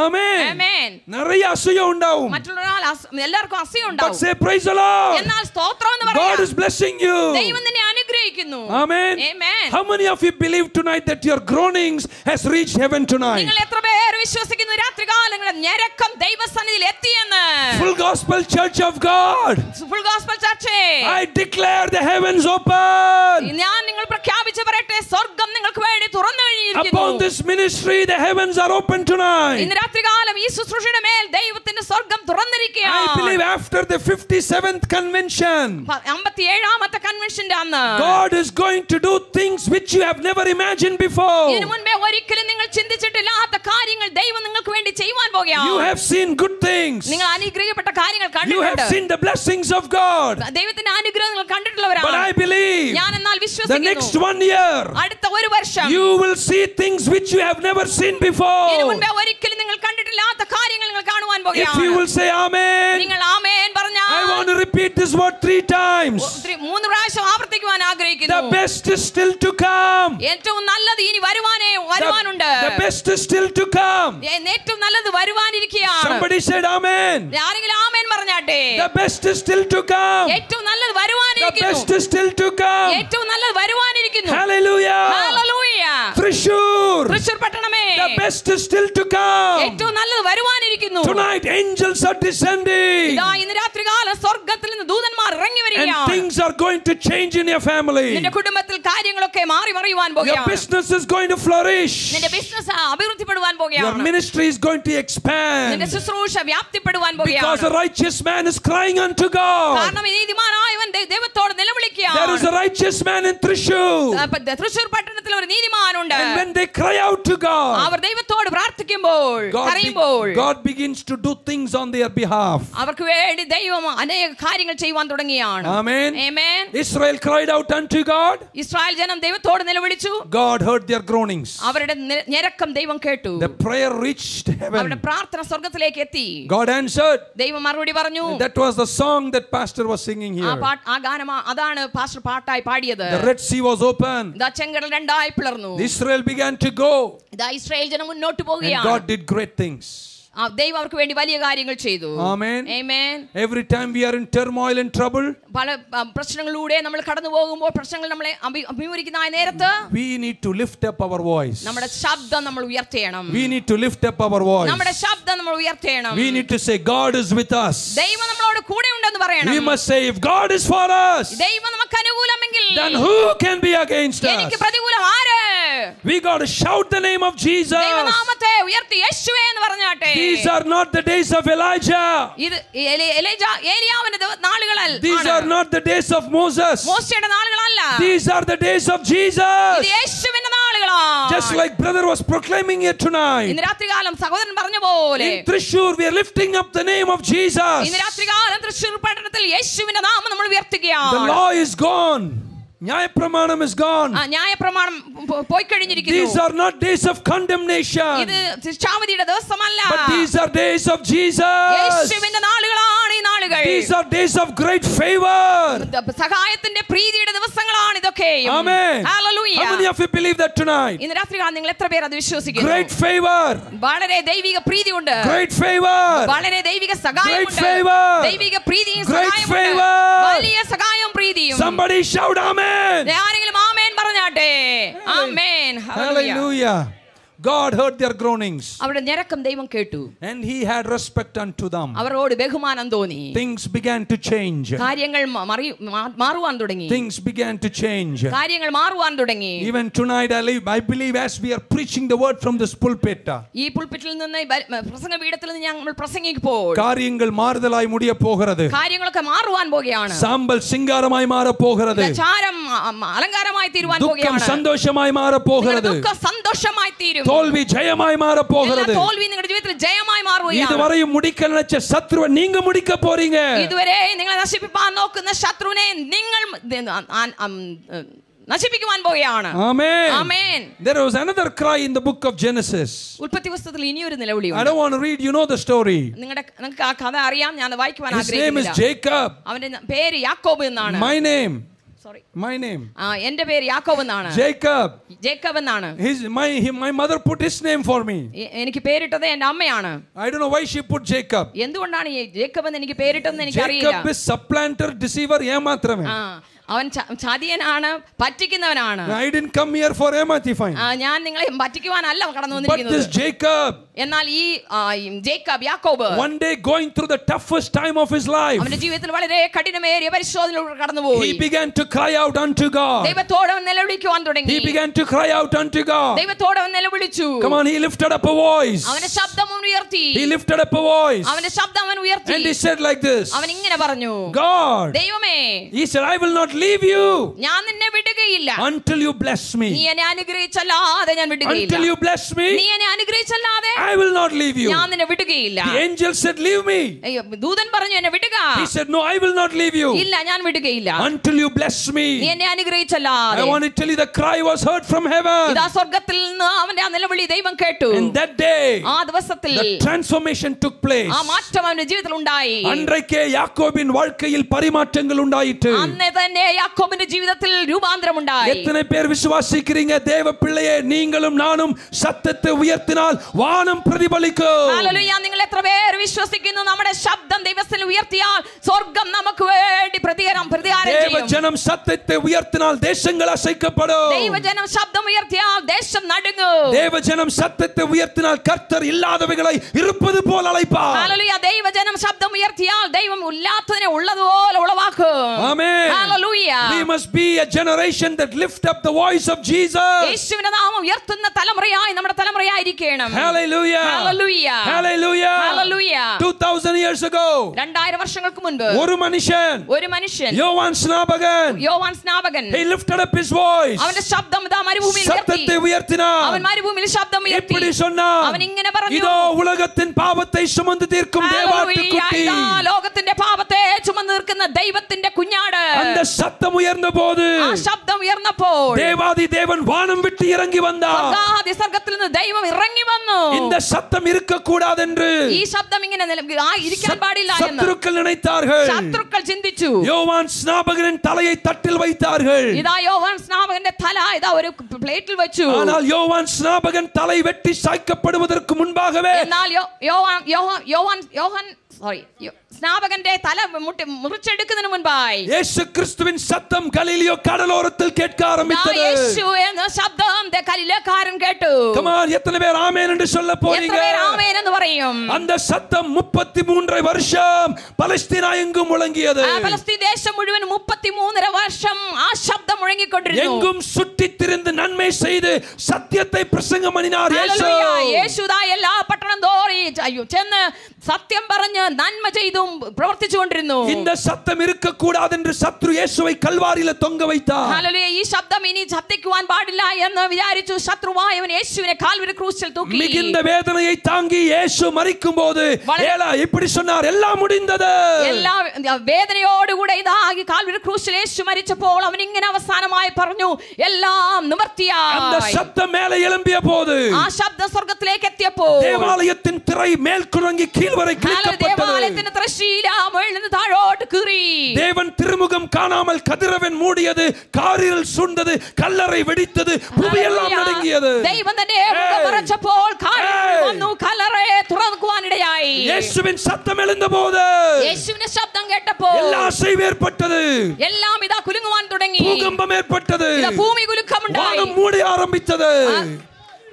B: amen.
A: amen.
B: nariya, asu നിറയെ
A: അസൂയ ഉണ്ടാവും മറ്റൊരാൾ എല്ലാവർക്കും അസൂയ ഉണ്ടാവും
B: പക്ഷേ പ്രൈസ് ദി ലോർഡ്
A: എന്നാൽ സ്തോത്രം എന്ന് പറയാം
B: ഗോഡ് ഈസ് ബ്ലെസ്സിംഗ് യു
A: ദൈവം നിന്നെ അനുഗ്രഹിക്കുന്നു
B: ആമേൻ
A: ആമേൻ
B: How many of you believe tonight that your groanings has reached heaven tonight
A: വിശ്വസിക്കുന്നു രാത്രി കാലങ്ങളിൽ ഞരക്കം ദൈവസന്നിധിയിൽ എത്തിയെന്ന്
B: full gospel church of god
A: full gospel church
B: i declare the heavens open
A: ഞാൻ നിങ്ങൾ പ്രഖ്യാപിച്ചു പറയട്ടെ സ്വർഗ്ഗം നിങ്ങൾക്ക് വേണ്ടി തുറന്നു കഴിഞ്ഞിരിക്കുന്നു upon
B: this ministry the heavens are open tonight.
A: ഇന്ന് രാത്രികാലം ഈ ശുശ്രൂഷയുടെ മേൽ ദൈവത്തിന്റെ സ്വർഗം
B: I believe
A: തുറന്നിരിക്കുകയാണ്
B: after the 57th convention,
A: അമ്പത്തിയേഴാമത്തെ കൺവെൻഷന്റെ അന്ന്
B: God is going to do things which you have never imagined before.
A: ഇതിനു മുൻപേ ഒരിക്കലും നിങ്ങൾ ചിന്തിച്ചിട്ടില്ലാത്ത കാര്യങ്ങൾ ദൈവം നിങ്ങൾക്ക് വേണ്ടി ചെയ്യുവാൻ
B: You
A: പോകുകയാണ്
B: have seen good things.
A: നിങ്ങൾ അനുഗ്രഹിക്കപ്പെട്ട കാര്യങ്ങൾ
B: You have
A: കണ്ടിട്ടുണ്ട്
B: seen the blessings of God.
A: ദൈവത്തിന്റെ അനുഗ്രഹം നിങ്ങൾ
B: But
A: കണ്ടിട്ടുള്ളവരാണ്
B: I believe
A: ഞാൻ എന്നാൽ
B: the next
A: വിശ്വസിക്കുന്നു
B: one year,
A: അടുത്ത ഒരു വർഷം
B: you will see things which you have never seen
A: ഇതിനു
B: before.
A: മുൻപേ ഒരിക്കലും നിങ്ങൾ കണ്ടിട്ടില്ലാത്ത കാര്യങ്ങൾ നിങ്ങൾ കാണുവാൻ
B: If you
A: പോകുകയാണ്
B: will say Amen,
A: നിങ്ങൾ ആമേൻ പറഞ്ഞാൽ
B: I want to repeat this word three times.
A: ഒത്തിരി- മൂന്ന് പ്രാവശ്യം ആവർത്തിക്കുവാൻ
B: The
A: ആഗ്രഹിക്കുന്നു
B: best is still to come.
A: ഏറ്റവും നല്ലത് ഇനി വരുവാനേ
B: The,
A: വരുവാനുണ്ട്
B: the best is still to come.
A: ഏ- ഏറ്റവും നല്ലത് വരുവാനിരിക്കുകയാണ്
B: Somebody said Amen.
A: ആരെങ്കിലും ആമേൻ പറഞ്ഞാട്ടെ
B: The best is still to come.
A: ഏറ്റവും നല്ലത്
B: The
A: വരുവാനിരിക്കുന്നു
B: best is still to come.
A: ഏറ്റവും നല്ലത് വരുവാനിരിക്കുന്നു
B: Hallelujah.
A: Hallelujah.
B: Thrissur.
A: Thrissur പട്ടണമേ
B: The best is still to come.
A: ഏറ്റവും നല്ലത് വരുവാനിരിക്കുന്നു
B: Tonight, angels are descending.
A: ഇതാ ഇന്ന് രാത്രികാലം സ്വർഗത്തിൽ നിന്ന് ദൂതന്മാർ ഇറങ്ങി
B: And
A: വരികയാണ്
B: things are going to change in your family.
A: നിന്റെ കുടുംബത്തിൽ കാര്യങ്ങളൊക്കെ മാറി മറിയുവാൻ
B: Your
A: പോകുകയാണ്
B: business is going to flourish.
A: നിന്റെ ബിസിനസ് അഭിവൃദ്ധിപ്പെടുവാൻ
B: Your
A: പോകുകയാണ്
B: ministry is going to
A: നിന്റെ
B: expand.
A: ശുശ്രൂഷ വ്യാപ്തിപ്പെടുവാൻ
B: Because a
A: പോകുകയാണ്
B: righteous man is crying unto God.
A: കാരണം ഈ നീതിമാനായവൻ ദൈ- ദൈവത്തോട്
B: There is
A: നിലവിളിക്കുകയാണ്
B: a righteous man in Trishur.
A: അപ്പൊ തൃശ്ശൂർ പട്ടണത്തിൽ ഒരു നീതിമാനുണ്ട്
B: And when they cry out to God,
A: അവർ ദൈവത്തോട് പ്രാർത്ഥിക്കുമ്പോൾ
B: God, be-
A: കരയുമ്പോൾ
B: God begins to do things on their behalf.
A: അവർക്ക് വേണ്ടി ദൈവം അനേക കാര്യങ്ങൾ ചെയ്യുവാൻ തുടങ്ങിയാണ്
B: Amen.
A: Amen.
B: Israel cried out unto God.
A: Israel ജനം ദൈവത്തോട് നിലവിളിച്ചു
B: God heard their groanings.
A: അവരുടെ നി- ഞരക്കം ദൈവം കേട്ടു
B: The prayer reached
A: അവരുടെ
B: heaven.
A: പ്രാർത്ഥന സ്വർഗത്തിലേക്ക് എത്തി
B: God answered.
A: ദൈവം മറുപടി പറഞ്ഞു
B: That was the song that pastor was singing
A: ആ
B: here.
A: പാട്ട് ആ ഗാനം ആ- അതാണ് പാസ്റ്റർ പാട്ടായി പാടിയത്
B: The Red Sea was open.
A: ഇതാ ചെങ്കടൽ രണ്ടായി പിളർന്നു
B: Israel began to go.
A: ഇതാ ഇസ്രായേൽ ജനം മുന്നോട്ട്
B: And
A: പോവുകയാണ്
B: God did great things.
A: ആ ദൈവം അവർക്ക് വേണ്ടി വലിയ കാര്യങ്ങൾ ചെയ്തു
B: Amen.
A: Amen.
B: Every time we are in turmoil and trouble,
A: പല ആ, പ്രശ്നങ്ങളിലൂടെ നമ്മൾ കടന്നു പോകുമ്പോൾ പ്രശ്നങ്ങൾ നമ്മളെ അഭി- അഭിമുഖീകരിക്കുന്ന ആ നേരത്ത്
B: we need to lift up our voice.
A: നമ്മുടെ ശബ്ദം നമ്മൾ ഉയർത്തേണം
B: We need to lift up our voice.
A: നമ്മുടെ ശബ്ദം നമ്മൾ ഉയർത്തേണം
B: We need to say, God is with us.
A: ദൈവം നമ്മളോട് കൂടെ ഉണ്ടെന്ന് പറയണം
B: We must say, if God is for us,
A: ദൈവം നമുക്ക് അനുകൂലമെങ്കിൽ
B: then who can be against
A: എനിക്ക്
B: us?
A: പ്രതികൂലം ആര്
B: We got to shout the name of Jesus.
A: ദൈവനാമത്തെ ഉയർത്തി യേശുവേ എന്ന് പറഞ്ഞാട്ടെ
B: These are not the days of Elijah.
A: ഇത് എലി- എലീജ- ഏലിയാവിന്റെ ദിവ- നാളുകളൽ
B: These are
A: ആണ്.
B: not the days of Moses.
A: മോശയുടെ നാളുകളല്ല
B: These are the days of
A: ഇത്
B: Jesus.
A: യേശുവിന്റെ നാളുകളാണ്
B: Just like brother was proclaiming here tonight.
A: ഇന്ന് രാത്രികാലം സഹോദരൻ പറഞ്ഞ പോലെ
B: In Trishur, we are lifting up the name of Jesus.
A: ഇന്ന് രാത്രികാലം തൃശ്ശൂർ പട്ടണത്തിൽ യേശുവിന്റെ നാമം നമ്മൾ
B: The
A: ഉയർത്തുകയാണ്
B: law is gone. ന്യായപ്രമാണം is gone.
A: ആ ന്യായപ്രമാണം പോ- പോയി കഴിഞ്ഞിരിക്കുന്നു
B: These are not days of condemnation,
A: ഇത് ശിക്ഷാവധിയുടെ ദിവസമല്ല
B: but these are days of Jesus.
A: യേശുവിന്റെ നാളുകളാണ് ഈ നാളുകൾ
B: These are days of great favor.
A: സഹായത്തിന്റെ പ്രീതിയുടെ ദിവസങ്ങളാണ് ഇതൊക്കെ
B: Amen. How many of you believe that tonight?
A: ഇന്ന് രാത്രി കാണാൻ നിങ്ങൾ എത്ര പേർ അത് വിശ്വസിക്കുന്നു
B: Great favor.
A: വളരെ ദൈവിക പ്രീതിയുണ്ട്
B: Great favor.
A: വളരെ ദൈവിക സഹായമുണ്ട്
B: favor.
A: ദൈവിക പ്രീതിയും
B: Great
A: സഹായമുണ്ട്
B: favor.
A: വലിയ സഹായവും പ്രീതിയും
B: Somebody shout Amen.
A: ആരെങ്കിലും ആമേൻ പറഞ്ഞാട്ടെ? Amen.
B: Hallelujah. God heard their groanings. And He had respect unto them. Things began to change. Things began to change. Even tonight, I, live, I believe as we are preaching the word from this pulpit, காரியங்கள் மாறுதலாய் முடிய போகிறது
A: காரியங்களுக்கு மாறுவான் போகையான
B: சாம்பல் சிங்காரமாய் மாற போகிறது
A: சாரம் அலங்காரமாய்
B: தீருவான்
A: போகையான
B: சந்தோஷமாய் மாற போகிறது தோல்வி ஜெயமாய் மாற
A: എല്ലാ
B: போகிறது
A: തോൽവി നിങ്ങളുടെ ജീവിതത്തിൽ ജയമായി മാറുകയാണ്
B: இதுவரையும் முடிக்க நினைச்ச சத்ருவை நீங்க முடிக்க போறீங்க
A: ഇതുവരെ നിങ്ങളെ നശിപ്പിക്കാൻ നോക്കുന്ന ശത്രുവിനെ നിങ്ങൾ ആ- ആ- ഉം, ഉം, നശിപ്പിക്കുവാൻ പോവുകയാണ്
B: Amen.
A: Amen
B: There was another cry in the book of Genesis.
A: ഉൽപ്പത്തി പുസ്തകത്തിൽ ഇനിയൊരു
B: I
A: നിലവിളിയുണ്ട്
B: don't want to read, you know the story.
A: നിങ്ങളുടെ നിങ്ങൾക്ക് ആ കഥ അറിയാം ഞാൻ അത് വായിക്കുവാൻ
B: His name is
A: ആഗ്രഹിക്കുന്നില്ല
B: Jacob.
A: അവന്റെ ന- പേര് യാക്കോബ് എന്നാണ്
B: My name.
A: Sorry
B: my name
A: ആ എന്റെ പേര് യാക്കോബ് എന്നാണ്.
B: ജേക്കബ്
A: ജേക്കബ് എന്നാണ്.
B: His my my mother put his name for me
A: എനിക്ക് പേരിട്ടത് എന്റെ അമ്മയാണ്.
B: I do know why she put Jacob
A: എന്തുകൊണ്ടാണ് ഈ ജേക്കബ് എന്ന് എനിക്ക് പേരിട്ടതെന്ന് എനിക്ക് അറിയില്ല
B: ജേക്കബ് ഇസ് സപ്ലാന്റർ ഡിസീവർ ഏമാത്രമേ.
A: ആ അവൻ ച- ചതിയനാണ് പറ്റിക്കുന്നവനാണ്
B: I didn't come here for ഏമാറ്റിഫൈങ്.
A: ആ, ഞാൻ നിങ്ങളെ പറ്റിക്കുവാനല്ല കടന്നു
B: But this
A: വന്നിരിക്കുന്നത്
B: Jacob,
A: എന്നാൽ ഈ ആ, ഈ ജേക്കബ് യാക്കോബ്
B: one day going through the toughest time of his life,
A: അവന്റെ ജീവിതത്തിൽ വളരെ കഠിനമേറിയ പരിശോധനയിലൂടെ കടന്നുപോയി
B: he began to cry out unto God.
A: ദൈവത്തോട് അവൻ നിലവിളിക്കുവാൻ തുടങ്ങി
B: He began to cry out unto God.
A: ദൈവത്തോട് അവൻ നിലവിളിച്ചു
B: Come on, he lifted up a voice.
A: അവന്റെ ശബ്ദം അവൻ ഉയർത്തി
B: He lifted up a voice.
A: അവന്റെ ശബ്ദം അവൻ ഉയർത്തി
B: And he said like this
A: അവൻ ഇങ്ങനെ പറഞ്ഞു
B: God,
A: ദൈവമേ
B: he said, I will not leave you
A: ഞാൻ നിന്നെ വിടുകയില്ല
B: until you bless
A: നീ
B: me.
A: എന്നെ അനുഗ്രഹിച്ചല്ലാതെ ഞാൻ വിടുകയില്ല
B: Until you bless
A: നീ
B: me,
A: എന്നെ അനുഗ്രഹിച്ചല്ലാതെ
B: I will not leave you.
A: ഞാൻ നിന്നെ വിടുകയില്ല
B: The angel said, Leave me.
A: അയ്യോ, ദൂതൻ പറഞ്ഞു എന്നെ വിടുക
B: He said, No, I will not leave you
A: ഇല്ല ഞാൻ വിടുകയില്ല
B: until you bless
A: നീ
B: me.
A: എന്നെ അനുഗ്രഹിച്ചല്ലാതെ
B: I want to tell you the cry was heard from heaven.
A: ഇതാ സ്വർഗത്തിൽ നിന്ന് അവന്റെ ആ നിലവിളി ദൈവം കേട്ടു
B: And that day,
A: ആ ദിവസത്തിൽ
B: the transformation took place.
A: ആ മാറ്റം അവന്റെ ജീവിതത്തിൽ ഉണ്ടായി
B: அன்றைக்கே யாக்கோபின் வாழ்க்கையில் பரிமாற்றங்கள் உண்டாயிற்று
A: അന്ന് തന്നെ യാക്കോബിന്റെ ജീവിതത്തിൽ രൂപാന്തരമുണ്ടായി
B: எத்தனை பேர் விசுவாசிக்கிறீங்க தேவ பிள்ளையே நீங்களும் நானும் சத்தத்தை உயர்த்தினால் வானம் பிரதிபலிக்கும்
A: ഹല്ലേലൂയ നിങ്ങൾ എത്ര പേര് വിശ്വസിക്കുന്നു നമ്മുടെ ശബ്ദം ദൈവത്തിൽ ഉയർത്തിയാൽ സ്വർഗം നമുക്ക് വേണ്ടി പ്രതികാരം പ്രതികാരം
B: தேவ
A: ചെയ്യും
B: ஜனம் சத்தத்தை உயர்த்தினால் தேசங்கள் அசைக்கப்படும்
A: ദൈവജനം ശബ്ദം ഉയർത്തിയാൽ ദേശം നടുങ്ങും
B: தேவ ஜனம் சத்தத்தை உயர்த்தினால் கர்த்தர் இல்லாதவைகளை இருப்பது போல் அழைப்பார்
A: ഹല്ലേലൂയ ദൈവജനം ശബ്ദം ഉയർത്തിയാൽ ദൈവം ഇല്ലാത്തതിനെ ഉള്ളതുപോലെ ഉളവാക്കും
B: Amen.
A: Hallelujah
B: We must be a generation that lift up the voice of Jesus.
A: യേശുവിന്റെ നാമം ഉയർത്തുന്ന തലമുറയായി നമ്മുടെ തലമുറയായിരിക്കണം
B: Hallelujah.
A: Hallelujah.
B: Hallelujah.
A: Hallelujah.
B: 2000 years ago,
A: രണ്ടായിരം വർഷങ്ങൾക്ക് മുൻപ്
B: ஒரு மனுஷன்
A: ഒരു മനുഷ്യൻ
B: யோவான் ஸ்நாபகன்
A: യോവാൻ സ്നാപകൻ
B: he lifted up his voice
A: അവന്റെ ശബ്ദം ഇതാ മരുഭൂമിയിൽ ഉയർത്തി
B: சத்தத்தை உயர்த்தினார்
A: അവൻ മരുഭൂമിയിൽ ശബ്ദം ഉയർത്തി
B: இப்படி சொன்னான்
A: അവൻ ഇങ്ങനെ പറഞ്ഞു
B: இதோ உலகத்தின் பாவத்தை சுமந்து தீர்க்கும் தேவாட்டுக்குட்டி
A: ഇതാ ലോകത്തിന്റെ പാപത്തെ ചുമന്നു നിൽക്കുന്ന ദൈവത്തിന്റെ കുഞ്ഞാട്
B: அந்த சத்தம் உயர்ந்த போது
A: ആ ശബ്ദം ഉയർന്നപ്പോൾ
B: தேவாதி தேவன் வானம் விட்டு இறங்கி வந்தார்
A: സ്വർഗ്ഗാദി സ്വർഗ്ഗത്തിൽ നിന്ന് ദൈവം ഇറങ്ങി വന്നു
B: இந்த சத்தம் இருக்கக்கூடாது என்று
A: ഈ ശബ്ദം ഇങ്ങനെ നില- ആ ഇരിക്കാൻ പാടില്ല എന്ന്
B: சத்துருக்கள் நினைத்தார்கள்
A: ശത്രുക്കൾ ചിന്തിച്ചു
B: யோவான் ஸ்நாபகனின் தலையை தட்டில் வைத்தார்கள்
A: ഇതാ യോവാൻ സ്നാപകന്റെ തല ഇതാ ഒരു പ്ലേറ്റിൽ വെച്ചു
B: ஆனால் யோவான் ஸ்நாபகன் தலை வெட்டி சாய்க்கப்படுவதற்கு முன்பாகவே
A: എന്നാൽ യോ- Yoane Yohan Yoane Yohan sorry സ്നാപകന്റെ തല മുട്ടി മുറിച്ചെടുക്കുന്നതിന് മുൻപായി
B: இயேசு கிறிஸ்துவின் சத்தம் கலிலியோ கடலோரத்தில் கேட்க
A: ദാ
B: ஆரம்பித்தது
A: യേശു എന്ന ശബ്ദം ദേ കലിലക്കാരൻ കേട്ടു
B: கமான் எத்தனை பேர் ஆமென் என்று சொல்ல
A: എത്ര
B: போறீங்க
A: പേർ ആമേൻ എന്ന് പറയും
B: அந்த சத்தம் முப்பத்தி மூன்றை வருஷம் பலஸ்தீனா எங்கும் முழங்கியது
A: ആ പലസ്തീൻ ദേശം മുഴുവൻ മുപ്പത്തിമൂന്നര വർഷം ആ ശബ്ദം മുഴങ്ങിക്കൊണ്ടിരുന്നു
B: எங்கும் சுற்றித் திரிந்து நன்மை செய்து சத்தியத்தை பிரசங்கம் பண்ணினார் இயேசு
A: ഹല്ലേലൂയ. യേശു ദാ എല്ലാ പട്ടണ പട്ടണം തോറി അയ്യോ ചെന്ന് സത്യം പറഞ്ഞ് നന്മ ചെയ്തും പ്രവർത്തിച്ചുകൊണ്ടിരുന്നു
B: இந்த சத்தம் இருக்கக்கூடாது என்று சத்ரு இயேசுவை கல்வாரியில தொங்க வைத்தார்
A: ഹല്ലേലൂയ. ഈ ശബ്ദം ഇനി ശബ്ദിക്കുവാൻ പാടില്ല എന്ന് വിചാരിച്ചു ശത്രുവായവൻ യേശുവിനെ കാൽവരി ക്രൂശിൽ തൂക്കി
B: மிகுந்த வேதனையை தாங்கி இயேசு மறிக்கும் போது
A: വളരെ-
B: ஏலா இப்படி சொன்னார் எல்லாம் முடிந்தது
A: എല്ലാ വേദനയോടുകൂടെ ഇതാ ഈ കാൽവരി ക്രൂശിൽ യേശു മരിച്ചപ്പോൾ അവൻ ഇങ്ങനെ അവസാനമായി പറഞ്ഞു എല്ലാം
B: அந்த
A: നിവർത്തിയായി
B: சத்தம் மேலே எழும்பிய போது
A: ആ ശബ്ദം സ്വർഗത്തിലേക്ക് എത്തിയപ്പോൾ
B: தேவாலயத்தின் திரை மேல் குறங்கி கீழ் வரை
A: ഹല്ലേലൂയ.
B: கிழிக்கப்பட்டது
A: ദേവാലയത്തിന്റെ ത്രശീല മുകളിൽ താഴോട്ട് കീറി.
B: ദേവൻ തിരുമുഖം കാണാമൽ കതിരവൻ മൂടിയത് കാറിൽ സുണ്ടത് കല്ലറ വെടിത്തത്
A: ഭൂമിയെല്ലാം
B: നടുങ്ങിയത്.
A: ദൈവം തന്റെ മുഖം മറച്ചപ്പോൾ വന്നു കല്ലറയെ തുറക്കുവാനിടയായി
B: യേശുവിൻ ശബ്ദം എഴുന്നപോത്
A: യേശുവിന്റെ ശബ്ദം കേട്ടപ്പോൾ
B: എല്ലാ അസൈവ് ഏർപ്പെട്ടത്.
A: എല്ലാം ഇതാ കുലുങ്ങുവാൻ തുടങ്ങി.
B: ഭൂകമ്പം
A: ഏർപ്പെട്ടത്. ഭൂമി കുലുക്കമുണ്ടായി.
B: മൂടി ആരംഭിച്ചത്.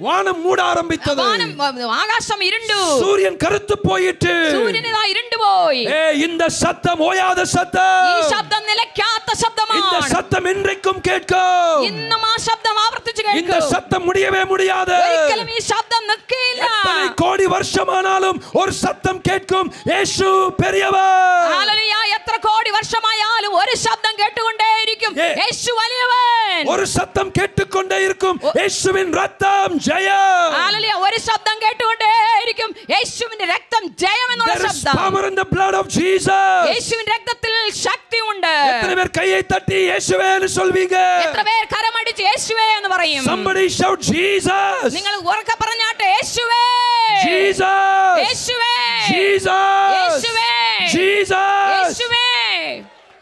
B: வானம் மூட ஆரம்பித்தது
A: വാനം ആകാശം ഇരുണ്ടു
B: சூரியன் கருத்து போயிட்டு
A: സൂര്യൻ ഇതാ ഇരുണ്ടുപോയി
B: ஏ இந்த சத்தம் ஓயாத
A: ഈ
B: சத்தம்
A: ശബ്ദം നിലയ്ക്കാത്ത
B: இந்த
A: ശബ്ദമാണ്
B: சத்தம் இன்றைக்கும் கேட்கும்
A: ഇന്നും ആ ശബ്ദം ആവർത്തിച്ചു
B: இந்த
A: കേൾക്കും
B: சத்தம் முடியவே முடியாது
A: ഒരിക്കലും ഈ ശബ്ദം നിൽക്കില്ല
B: எத்தனை கோடி வருஷமானாலும் ஒரு சத்தம் கேட்கும் இயேசு பெரியவர்
A: ഹല്ലേലൂയ. എത്ര കോടി വർഷമായാലും ഒരു ശബ്ദം കേട്ടുകൊണ്ടേയിരിക്കും
B: ഏ.
A: യേശു വലിയവൻ
B: ஒரு சத்தம் கேட்டுக்கொண்டே இருக்கும் இயேசுவின் ரத்தம் ஜெயம்
A: ഹല്ലേലൂയ. ഒരു ശബ്ദം കേട്ടുകൊണ്ടേയിരിക്കും യേശുവിന്റെ രക്തം ജയം എന്നുള്ള
B: There is
A: ശബ്ദം
B: power in the blood of Jesus.
A: യേശുവിന്റെ രക്തത്തിൽ ശക്തിയുണ്ട്
B: எத்தனை பேர் கையை தட்டி இயேசுவேன்னு சொல்வீங்க
A: എത്ര പേർ കരമടിച്ച് യേശുവേ എന്ന് പറയും
B: Somebody shout Jesus.
A: നിങ്ങൾ ഉറക്കെ പറഞ്ഞാട്ടെ യേശുവേ
B: Jesus.
A: യേശുവേ
B: Jesus.
A: യേശുവേ
B: Jesus.
A: യേശുവേ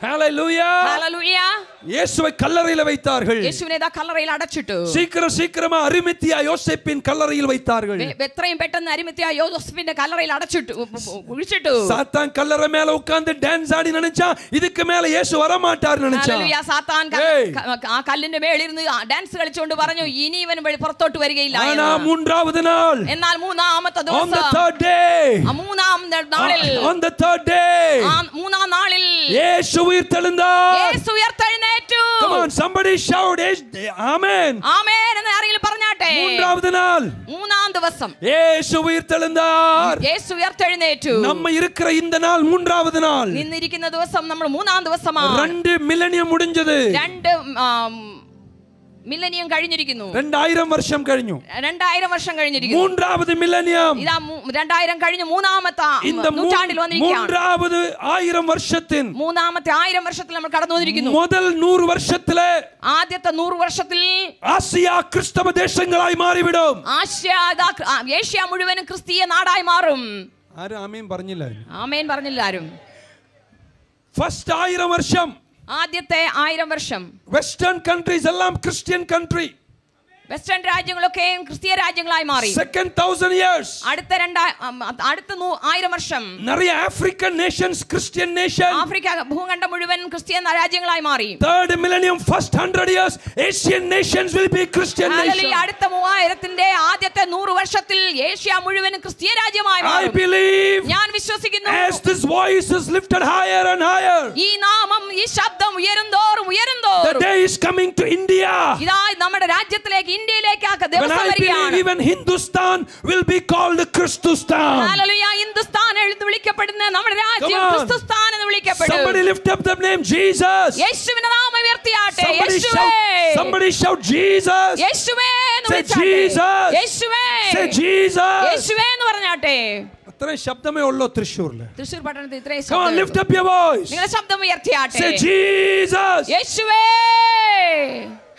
B: ஹalleluya
A: ஹalleluya
B: இயேசுவை கல்லறையில் வைத்தார்கள்
A: இயேசுவினை தான் கல்லறையில் அடைச்சிட்டு
B: சீக்கிரம் சீக்கிரமா அரிமத்தியா யோசேப்பின் கல்லறையில் வைத்தார்கள்
A: எത്രയും പെട്ടെന്ന് അരിമത്തിയ യോസഫിന്റെ കല്ലറയിൽ അടച്ചിട്ടു കുഴിച്ചിട്ടു
B: സാത്താൻ കല്ലറ മേലെ ഉക്കാണ്ട് ഡാൻസ് ആടി നനച്ചാ ഇതിക്ക് മേലെ യേശു വരമാട്ടാർ നനച്ചാ
A: ഹല്ലേലൂയ സാത്താൻ ആ കല്ലിന്റെ മേളിൽ ഇരുന്ന് ഡാൻസ് കളിച്ചുകൊണ്ട് പറഞ്ഞു ഇനി ഇവൻ പുറത്തോട്ട് വരികയില്ല ആനാ
B: മൂന്നാമത്തെ നാൾ
A: എന്നാൽ മൂന്നാമത്തെ ദിവസം
B: on the third day
A: ആ മൂന്നാം നാളിൽ
B: on the third day
A: ആ മൂന്നാം നാളിൽ
B: യേശു உயிர் தெழுந்தார்
A: യേശു ഉയർത്തെഴുന്നേറ്റു
B: come on somebody shout "Yes, amen
A: ആമേൻ എന്ന് ആരെങ്കിലും പറഞ്ഞാട്ടെ
B: மூன்றாவது நாள்
A: മൂന്നാം ദിവസം
B: இயேசு உயிர் தெழுந்தார்
A: യേശു ഉയർത്തെഴുന്നേറ്റു
B: நம்ம இருக்கிற இந்த நாள் மூன்றாவது நாள்
A: നിന്നിരിക്കുന്ന ദിവസം നമ്മൾ മൂന്നാം ദിവസമാണ്
B: ரெண்டு மில்லனியம் முடிஞ்சது
A: രണ്ട് മില്ലനിയം കഴിഞ്ഞിരിക്കുന്നു.
B: രണ്ടായിരം വർഷം കഴിഞ്ഞു.
A: രണ്ടായിരം വർഷം കഴിഞ്ഞിരിക്കുന്നു.
B: മൂന്നാമത് മില്ലനിയം
A: ഇതാ രണ്ടായിരം കഴിഞ്ഞു മൂന്നാമത്തെ നൂറ്റാണ്ടിൽ
B: മൂന്നാമത് ആയിരം വർഷത്തിൽ.
A: മൂന്നാമത്തെ ആയിരം വർഷത്തിൽ നമ്മൾ കടന്നു വന്നിരിക്കുന്നു.
B: മുതൽ നൂറ് വർഷത്തിലെ
A: ആദ്യത്തെ നൂറ് വർഷത്തിൽ
B: ആസിയ
A: ക്രിസ്തവ ദേശങ്ങളായി മാറിവിടും. ആസിയ ഏഷ്യ മുഴുവനും ക്രിസ്തീയ നാടായി മാറും.
B: ആരും ആമേൻ പറഞ്ഞില്ല
A: ആമേൻ പറഞ്ഞില്ല ആരും
B: ഫസ്റ്റ് ആയിരം വർഷം.
A: ആദ്യത്തെ ആയിരം വർഷം
B: വെസ്റ്റേൺ കൺട്രീസ് എല്ലാം ക്രിസ്ത്യൻ കൺട്രി
A: വെസ്റ്റേൺ രാജ്യങ്ങളൊക്കെയും ക്രിസ്തീയ രാജ്യങ്ങളായി മാറി
B: സെക്കൻഡ് തൗസൻഡ് ഇയേഴ്സ്
A: അടുത്ത രണ്ടാ അടുത്ത ആയിരം വർഷം
B: നിറയെ African nations Christian nation
A: Africa ഭൂഖണ്ഡം മുഴുവൻ ക്രിസ്ത്യൻ രാജ്യങ്ങളായി മാറി
B: third millennium first hundred years Asian nations will be
A: Christian
B: nation
A: അടുത്ത മൂവായിരത്തിന്റെ ആദ്യത്തെ നൂറ് വർഷത്തിൽ ഏഷ്യ മുഴുവൻ ക്രിസ്തീയ രാജ്യമായി മാറും
B: ഐ ബിലീവ്
A: ഞാൻ വിശ്വസിക്കുന്നു
B: as this voice is lifted higher and higher
A: ഈ നാമം ഈ ശബ്ദം ഉയരുംതോറും
B: ഉയരുംതോറും
A: the
B: day is coming to India
A: ഇതാ നമ്മുടെ രാജ്യത്തിലേക്ക് ഇന്ത്യയിലേക്കാക്ക
B: When
A: ദിവസം
B: I believe
A: വരികയാണ്
B: even Hindustan will be called Christustan.
A: Hallelujah. Hindustan എഴുതി വിളിക്കപ്പെടുന്ന നമ്മുടെ രാജ്യം
B: Come on.
A: ക്രിസ്തുസ്ഥാൻ എന്ന് വിളിക്കപ്പെടും
B: Somebody lift up the name Jesus.
A: യേശുവിന്റെ നാമം ഉയർത്തിയാട്ടെ
B: Somebody
A: യേശുവേ
B: shout, somebody shout Jesus.
A: യേശുവേ എന്ന്
B: Say
A: വിളിച്ചാട്ടെ
B: Jesus.
A: യേശുവേ
B: Say Jesus.
A: യേശുവേ എന്ന് പറഞ്ഞാട്ടെ
B: അത്രയും ശബ്ദമേ ഉള്ളൂ തൃശ്ശൂരില്
A: തൃശ്ശൂർ പട്ടണത്തിൽ ഇത്രയും
B: Come on,
A: ശബ്ദമേ
B: lift
A: ഉള്ളൂ.
B: up your voice.
A: നിങ്ങളുടെ ശബ്ദം ഉയർത്തിയാട്ടെ
B: Say Jesus.
A: യേശുവേ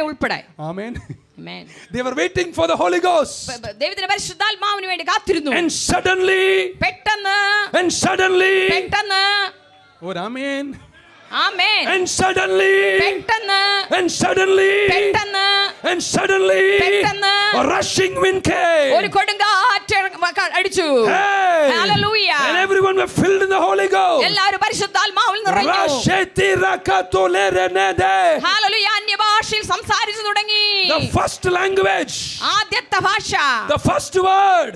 A: മോശായ ഉൾപ്പെടെ
B: Amen.
A: Amen.
B: they were waiting for the Holy Ghost.
A: പ- പ- ദൈവത്തിന്റെ പരിശുദ്ധാത്മാവിന് വേണ്ടി കാത്തിരുന്നു
B: And suddenly,
A: പെട്ടെന്ന്
B: and suddenly,
A: പെട്ടെന്ന്
B: oh, Amen. And suddenly, and suddenly, and suddenly, a rushing wind came. Hey.
A: Hallelujah.
B: And everyone were filled in the Holy Ghost.
A: Hallelujah.
B: The first language. The first word.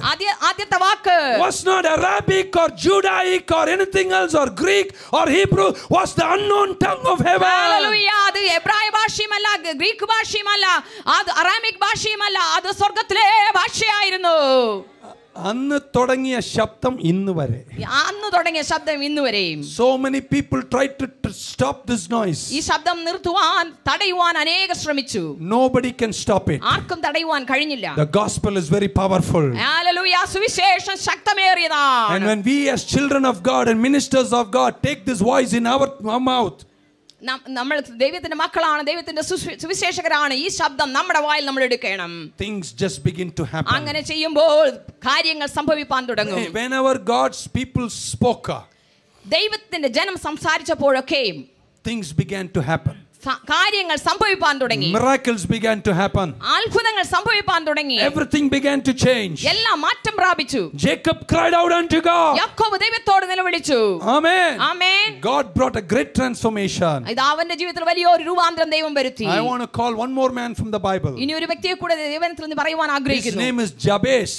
B: Was not Aramaic or Judaic or anything else or Greek or Hebrew was the unknown tongue of heaven.
A: Hallelujah. അത് എബ്രായ ഭാഷയുമല്ല Greek ഭാഷയുമല്ല അത് Aramaic ഭാഷയുമല്ല അത് സ്വർഗത്തിലെ ഭാഷയായിരുന്നു
B: അന്ന് തുടങ്ങിയ ശബ്ദം ഇന്ന് വരെ
A: അന്ന് തുടങ്ങിയ ശബ്ദം ഇന്ന് വരെയും
B: So many people tried to to stop this noise.
A: ഈ ശബ്ദം നിർത്തുവാൻ തടയുവാൻ അനേക ശ്രമിച്ചു
B: Nobody can stop it.
A: ആർക്കും തടയുവാൻ കഴിഞ്ഞില്ല
B: The gospel is very powerful.
A: Hallelujah. സുവിശേഷം ശക്തമേറിയതാണ്
B: And when we, as children of God and ministers of God, take this voice in our mouth,
A: നം- നമ്മൾ ദൈവത്തിന്റെ മക്കളാണ് ദൈവത്തിന്റെ സുവി- സുവിശേഷകരാണ് ഈ ശബ്ദം നമ്മുടെ വായിൽ നമ്മൾ എടുക്കണം
B: things just begin to happen.
A: അങ്ങനെ ചെയ്യുമ്പോൾ കാര്യങ്ങൾ സംഭവിപ്പാൻ തുടങ്ങും
B: Whenever God's people spoke,
A: ദൈവത്തിന്റെ ജനം സംസാരിച്ചപ്പോഴൊക്കെയും
B: things began to happen.
A: സ- കാര്യങ്ങൾ സംഭവിപ്പാൻ തുടങ്ങി
B: Miracles began to happen.
A: അത്ഭുതങ്ങൾ സംഭവിപ്പാൻ തുടങ്ങി
B: Everything began to change.
A: എല്ലാം മാറ്റം പ്രാപിച്ചു
B: Jacob cried out unto God.
A: യാക്കോബ് ദൈവത്തോട് നിലവിളിച്ചു
B: Amen.
A: Amen
B: God brought a great transformation.
A: ഇത് അവന്റെ ജീവിതത്തിൽ വലിയൊരു രൂപാന്തരം ദൈവം വരുത്തി
B: I want to call one more man from the Bible.
A: ഇനി ഒരു വ്യക്തിയെ കൂടെ ദൈവത്തിൽ നിന്ന് പറയുവാൻ
B: His
A: ആഗ്രഹിക്കുന്നു
B: name is Jabez.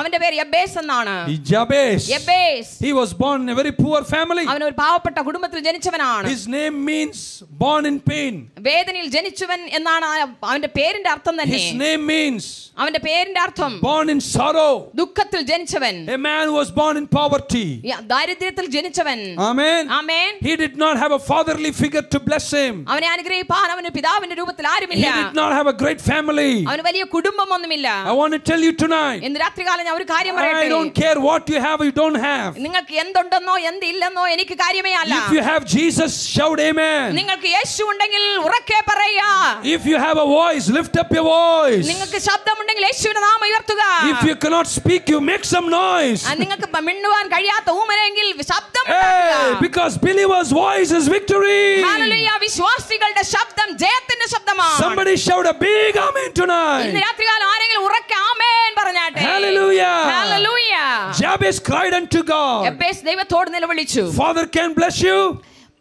A: അവന്റെ പേര് യബേസ് എന്നാണ്
B: He- Jabez.
A: Jabez
B: He was born in a very poor family.
A: അവൻ ഒരു പാവപ്പെട്ട കുടുംബത്തിൽ ജനിച്ചവനാണ്
B: His name means born in pain.
A: വേദനയിൽ ജനിച്ചവൻ എന്നാണ് ആ- അവന്റെ പേരിന്റെ അർത്ഥം തന്നെ
B: His name means
A: അവന്റെ പേരിന്റെ അർത്ഥം
B: born in sorrow.
A: ദുഃഖത്തിൽ ജനിച്ചവൻ
B: A man who was born in poverty.
A: യ- ദാരിദ്ര്യത്തിൽ ജനിച്ചവൻ
B: Amen.
A: Amen
B: He did not have a fatherly figure to bless him.
A: അവനെ അനുഗ്രഹിപ്പാൻ അവന് പിതാവിന്റെ രൂപത്തിൽ
B: He
A: ആരുമില്ല
B: did not have a great family.
A: അവന് വലിയ കുടുംബമൊന്നുമില്ല
B: I want to tell you tonight.
A: ഇന്ന് രാത്രികാലം ഞാൻ ഒരു കാര്യം
B: I don't
A: പറയട്ടെ
B: care what you have or you don't have.
A: നിങ്ങൾക്ക് എന്തുണ്ടെന്നോ എന്തില്ലെന്നോ എനിക്ക് കാര്യമേ അല്ല
B: If you have Jesus, shout amen.
A: നിങ്ങൾക്ക് യേശു ഉണ്ടെങ്കിൽ ഉറക്കെ പറയാ
B: If you have a voice, lift up your voice.
A: നിങ്ങൾക്ക് ശബ്ദമുണ്ടെങ്കിൽ യേശുവിന്റെ നാമം ഉയർത്തുക
B: If you cannot speak, you make some noise.
A: ആ, നിങ്ങൾക്ക് പ- മിണ്ടുവാൻ കഴിയാത്ത ഊമനെങ്കിൽ ശബ്ദം
B: Hey,
A: ഉണ്ടാക്കുക.
B: because believer's voice is victory.
A: Hallelujah, വിശ്വാസികളുടെ ശബ്ദം ജയത്തിന്റെ ശബ്ദമാണ്
B: Somebody shout a big amen
A: ഇന്ന്
B: tonight.
A: രാത്രികാലം ആരെങ്കിലും ഉറക്കെ ആമേൻ പറഞ്ഞാട്ടെ
B: Hallelujah.
A: Hallelujah.
B: Jabez cried unto God.
A: എബ്ബേസ് ദൈവത്തോട് നിലവിളിച്ചു
B: Father can bless you.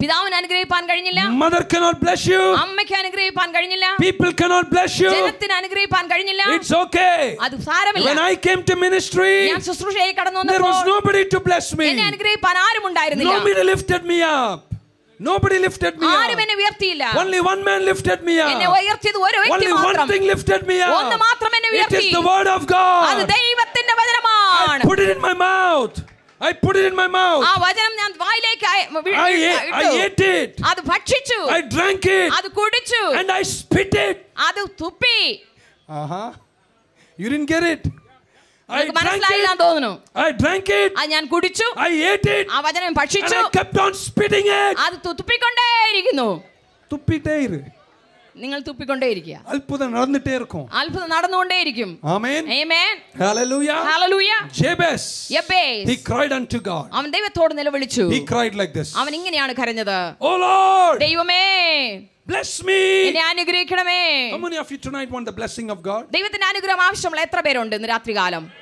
A: പിതാവിന് അനുഗ്രഹിപ്പാൻ കഴിഞ്ഞില്ല
B: Mother cannot bless you.
A: അമ്മയ്ക്ക് അനുഗ്രഹിപ്പാൻ കഴിഞ്ഞില്ല
B: People cannot bless you.
A: ജനത്തിന് അനുഗ്രഹിപ്പാൻ കഴിഞ്ഞില്ല
B: It's okay.
A: അത് സാരമില്ല
B: When I came to ministry,
A: ഞാൻ ശുശ്രൂഷയിൽ കടന്നു
B: there was
A: വന്നപ്പോൾ
B: nobody to bless me.
A: എന്നെ അനുഗ്രഹിപ്പാൻ ആരും ഉണ്ടായിരുന്നില്ല
B: Nobody lifted me up. Nobody lifted me
A: ആരും
B: up.
A: എന്നെ ഉയർത്തിയില്ല
B: Only one man lifted me
A: എന്നെ
B: up.
A: ഉയർത്തിയത് ഒരു വ്യക്തി
B: Only one
A: മാത്രം
B: thing lifted me
A: ഒന്ന്
B: up.
A: മാത്രം എന്നെ
B: It
A: ഉയർത്തി
B: is the word of
A: അത്
B: God.
A: ദൈവത്തിന്റെ
B: I
A: വചനമാണ്
B: put it in my mouth. I put it in my mouth.
A: ആ വചനം ഞാൻ വായിലേക്ക് അയ- വി-
B: I ate, I
A: ഇട്ടു.
B: ate it.
A: അത് ഭക്ഷിച്ചു
B: I drank it.
A: അത് കുടിച്ചു
B: And I spit it.
A: അത് തുപ്പി
B: Uh huh. You didn't get it. I
A: നിങ്ങൾക്ക്
B: drank
A: മനസ്സിലായില്ല
B: it.
A: തോന്നുന്നു
B: I drank it.
A: അത് ഞാൻ കുടിച്ചു
B: I ate it.
A: ആ വചനം
B: And
A: ഭക്ഷിച്ചു
B: I kept on spitting it.
A: അത് തുപ്പിക്കൊണ്ടേയിരിക്കുന്നു
B: തുപ്പിട്ടേ ഇരു
A: നിങ്ങൾ തുപ്പിക്കൊണ്ടേയിരിക്കുക.
B: അത്ഭുതം നടന്നിട്ടേ ഇരിക്കും
A: അത്ഭുതം നടന്നുകൊണ്ടേയിരിക്കും.
B: Amen
A: amen
B: hallelujah
A: hallelujah
B: Jabez.
A: Jabez.
B: He cried unto God
A: അവൻ ദൈവത്തോട് നിലവിളിച്ചു.
B: ഹി ക്രൈഡ് like ദിസ്
A: അവൻ ഇങ്ങനെയാണ് കരഞ്ഞത്.
B: ഓ ലോർഡ്
A: ദൈവമേ.
B: Bless me.
A: എന്നെ അനുഗ്രഹിക്കണമേ.
B: How many of you tonight want the blessing of God?
A: ദൈവത്തിന്റെ അനുഗ്രഹം ആവശ്യമുള്ള എത്ര പേരുണ്ട് ഇന്ന് രാത്രികാലം?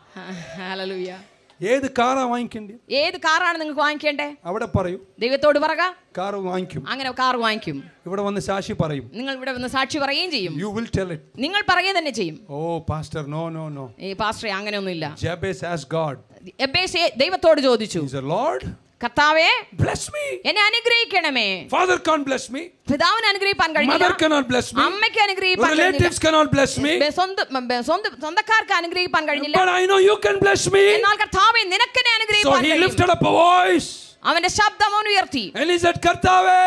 B: <laughs>
A: ഹല്ലേലൂയ.
B: ഏത് കാറാ വാങ്ങിക്കേണ്ടത്?
A: ഏത് കാറാണ് നിങ്ങൾക്ക് വാങ്ങിക്കേണ്ടേ?
B: അവിടെ പറയൂ.
A: ദൈവത്തോട് പറക.
B: കാർ വാങ്ങിക്കും.
A: അങ്ങനെ കാർ വാങ്ങിക്കും.
B: ഇവിടെ വന്ന് സാക്ഷി പറയും.
A: നിങ്ങൾ ഇവിടെ വന്ന് സാക്ഷി പറയുകയും ചെയ്യും.
B: യു വിൽ ടെൽ ഇറ്റ്
A: നിങ്ങൾ പറയുക തന്നെ ചെയ്യും.
B: Oh pastor no no no
A: ഈ പാസ്റ്ററെ അങ്ങനെയൊന്നുമില്ല.
B: ജബേസ് ആസ് ഗോഡ്
A: എബേസ് ദൈവത്തോട് ചോദിച്ചു.
B: ലോർഡ്
A: കർത്താവേ
B: bless me.
A: എന്നെ അനുഗ്രഹിക്കണമേ
B: Father can't bless me.
A: പിതാവിന് അനുഗ്രഹിപ്പാൻ
B: Mother
A: കഴിഞ്ഞില്ല
B: cannot bless me.
A: അമ്മയ്ക്ക് അനുഗ്രഹിപ്പാൻ കഴിഞ്ഞില്ല
B: Relatives cannot bless me.
A: ബെ- സ്വന്തം ബെ- സ്വന്തം സ്വന്തക്കാർക്ക് അനുഗ്രഹിപ്പാൻ കഴിഞ്ഞില്ല
B: But I know you can bless me.
A: എന്നാൽ കർത്താവെ നിനക്കെന്നെ
B: So
A: അനുഗ്രഹിപ്പാൻ
B: he
A: കഴിയും.
B: lifted up a voice
A: അവന്റെ ശബ്ദം അവൻ ഉയർത്തി
B: and he said, കർത്താവേ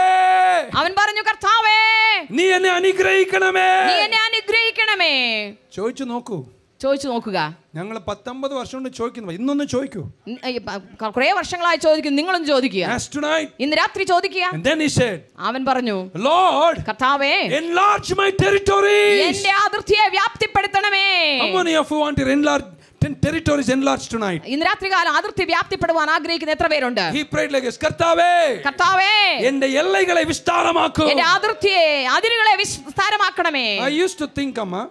A: അവൻ പറഞ്ഞു കർത്താവേ
B: നീ എന്നെ അനുഗ്രഹിക്കണമേ
A: നീ എന്നെ അനുഗ്രഹിക്കണമേ
B: ചോദിച്ചു നോക്കൂ
A: ചോദിച്ചു നോക്കുക
B: ഞങ്ങൾ പത്തൊമ്പത് വർഷം കൊണ്ട് ചോദിക്കുന്നു ഇന്നൊന്ന് ചോദിക്കൂ
A: ഉം, ഈ പ- കുറെ വർഷങ്ങളായി ചോദിക്കും നിങ്ങളും ചോദിക്കുക
B: As tonight.
A: ഇന്ന് രാത്രി ചോദിക്കുക
B: And then he said,
A: അവൻ പറഞ്ഞു
B: Lord,
A: കർത്താവേ
B: enlarge my territories.
A: എന്റെ അതിർത്തിയെ വ്യാപ്തിപ്പെടുത്തണമേ
B: How many of you want to enlarge ten territories enlarged tonight?
A: ഇന്ന് രാത്രി കാലം അതിർത്തി വ്യാപ്തിപ്പെടുവാൻ ആഗ്രഹിക്കുന്ന എത്ര പേരുണ്ട്
B: He prayed like this, കർത്താവേ
A: കർത്താവേ
B: എന്റെ എല്ലൈകളെ വിസ്താരമാക്കൂ
A: എന്റെ അതിർത്തിയെ അതിരുകളെ വിസ്താരമാക്കണമേ
B: I used to think, അമ്മ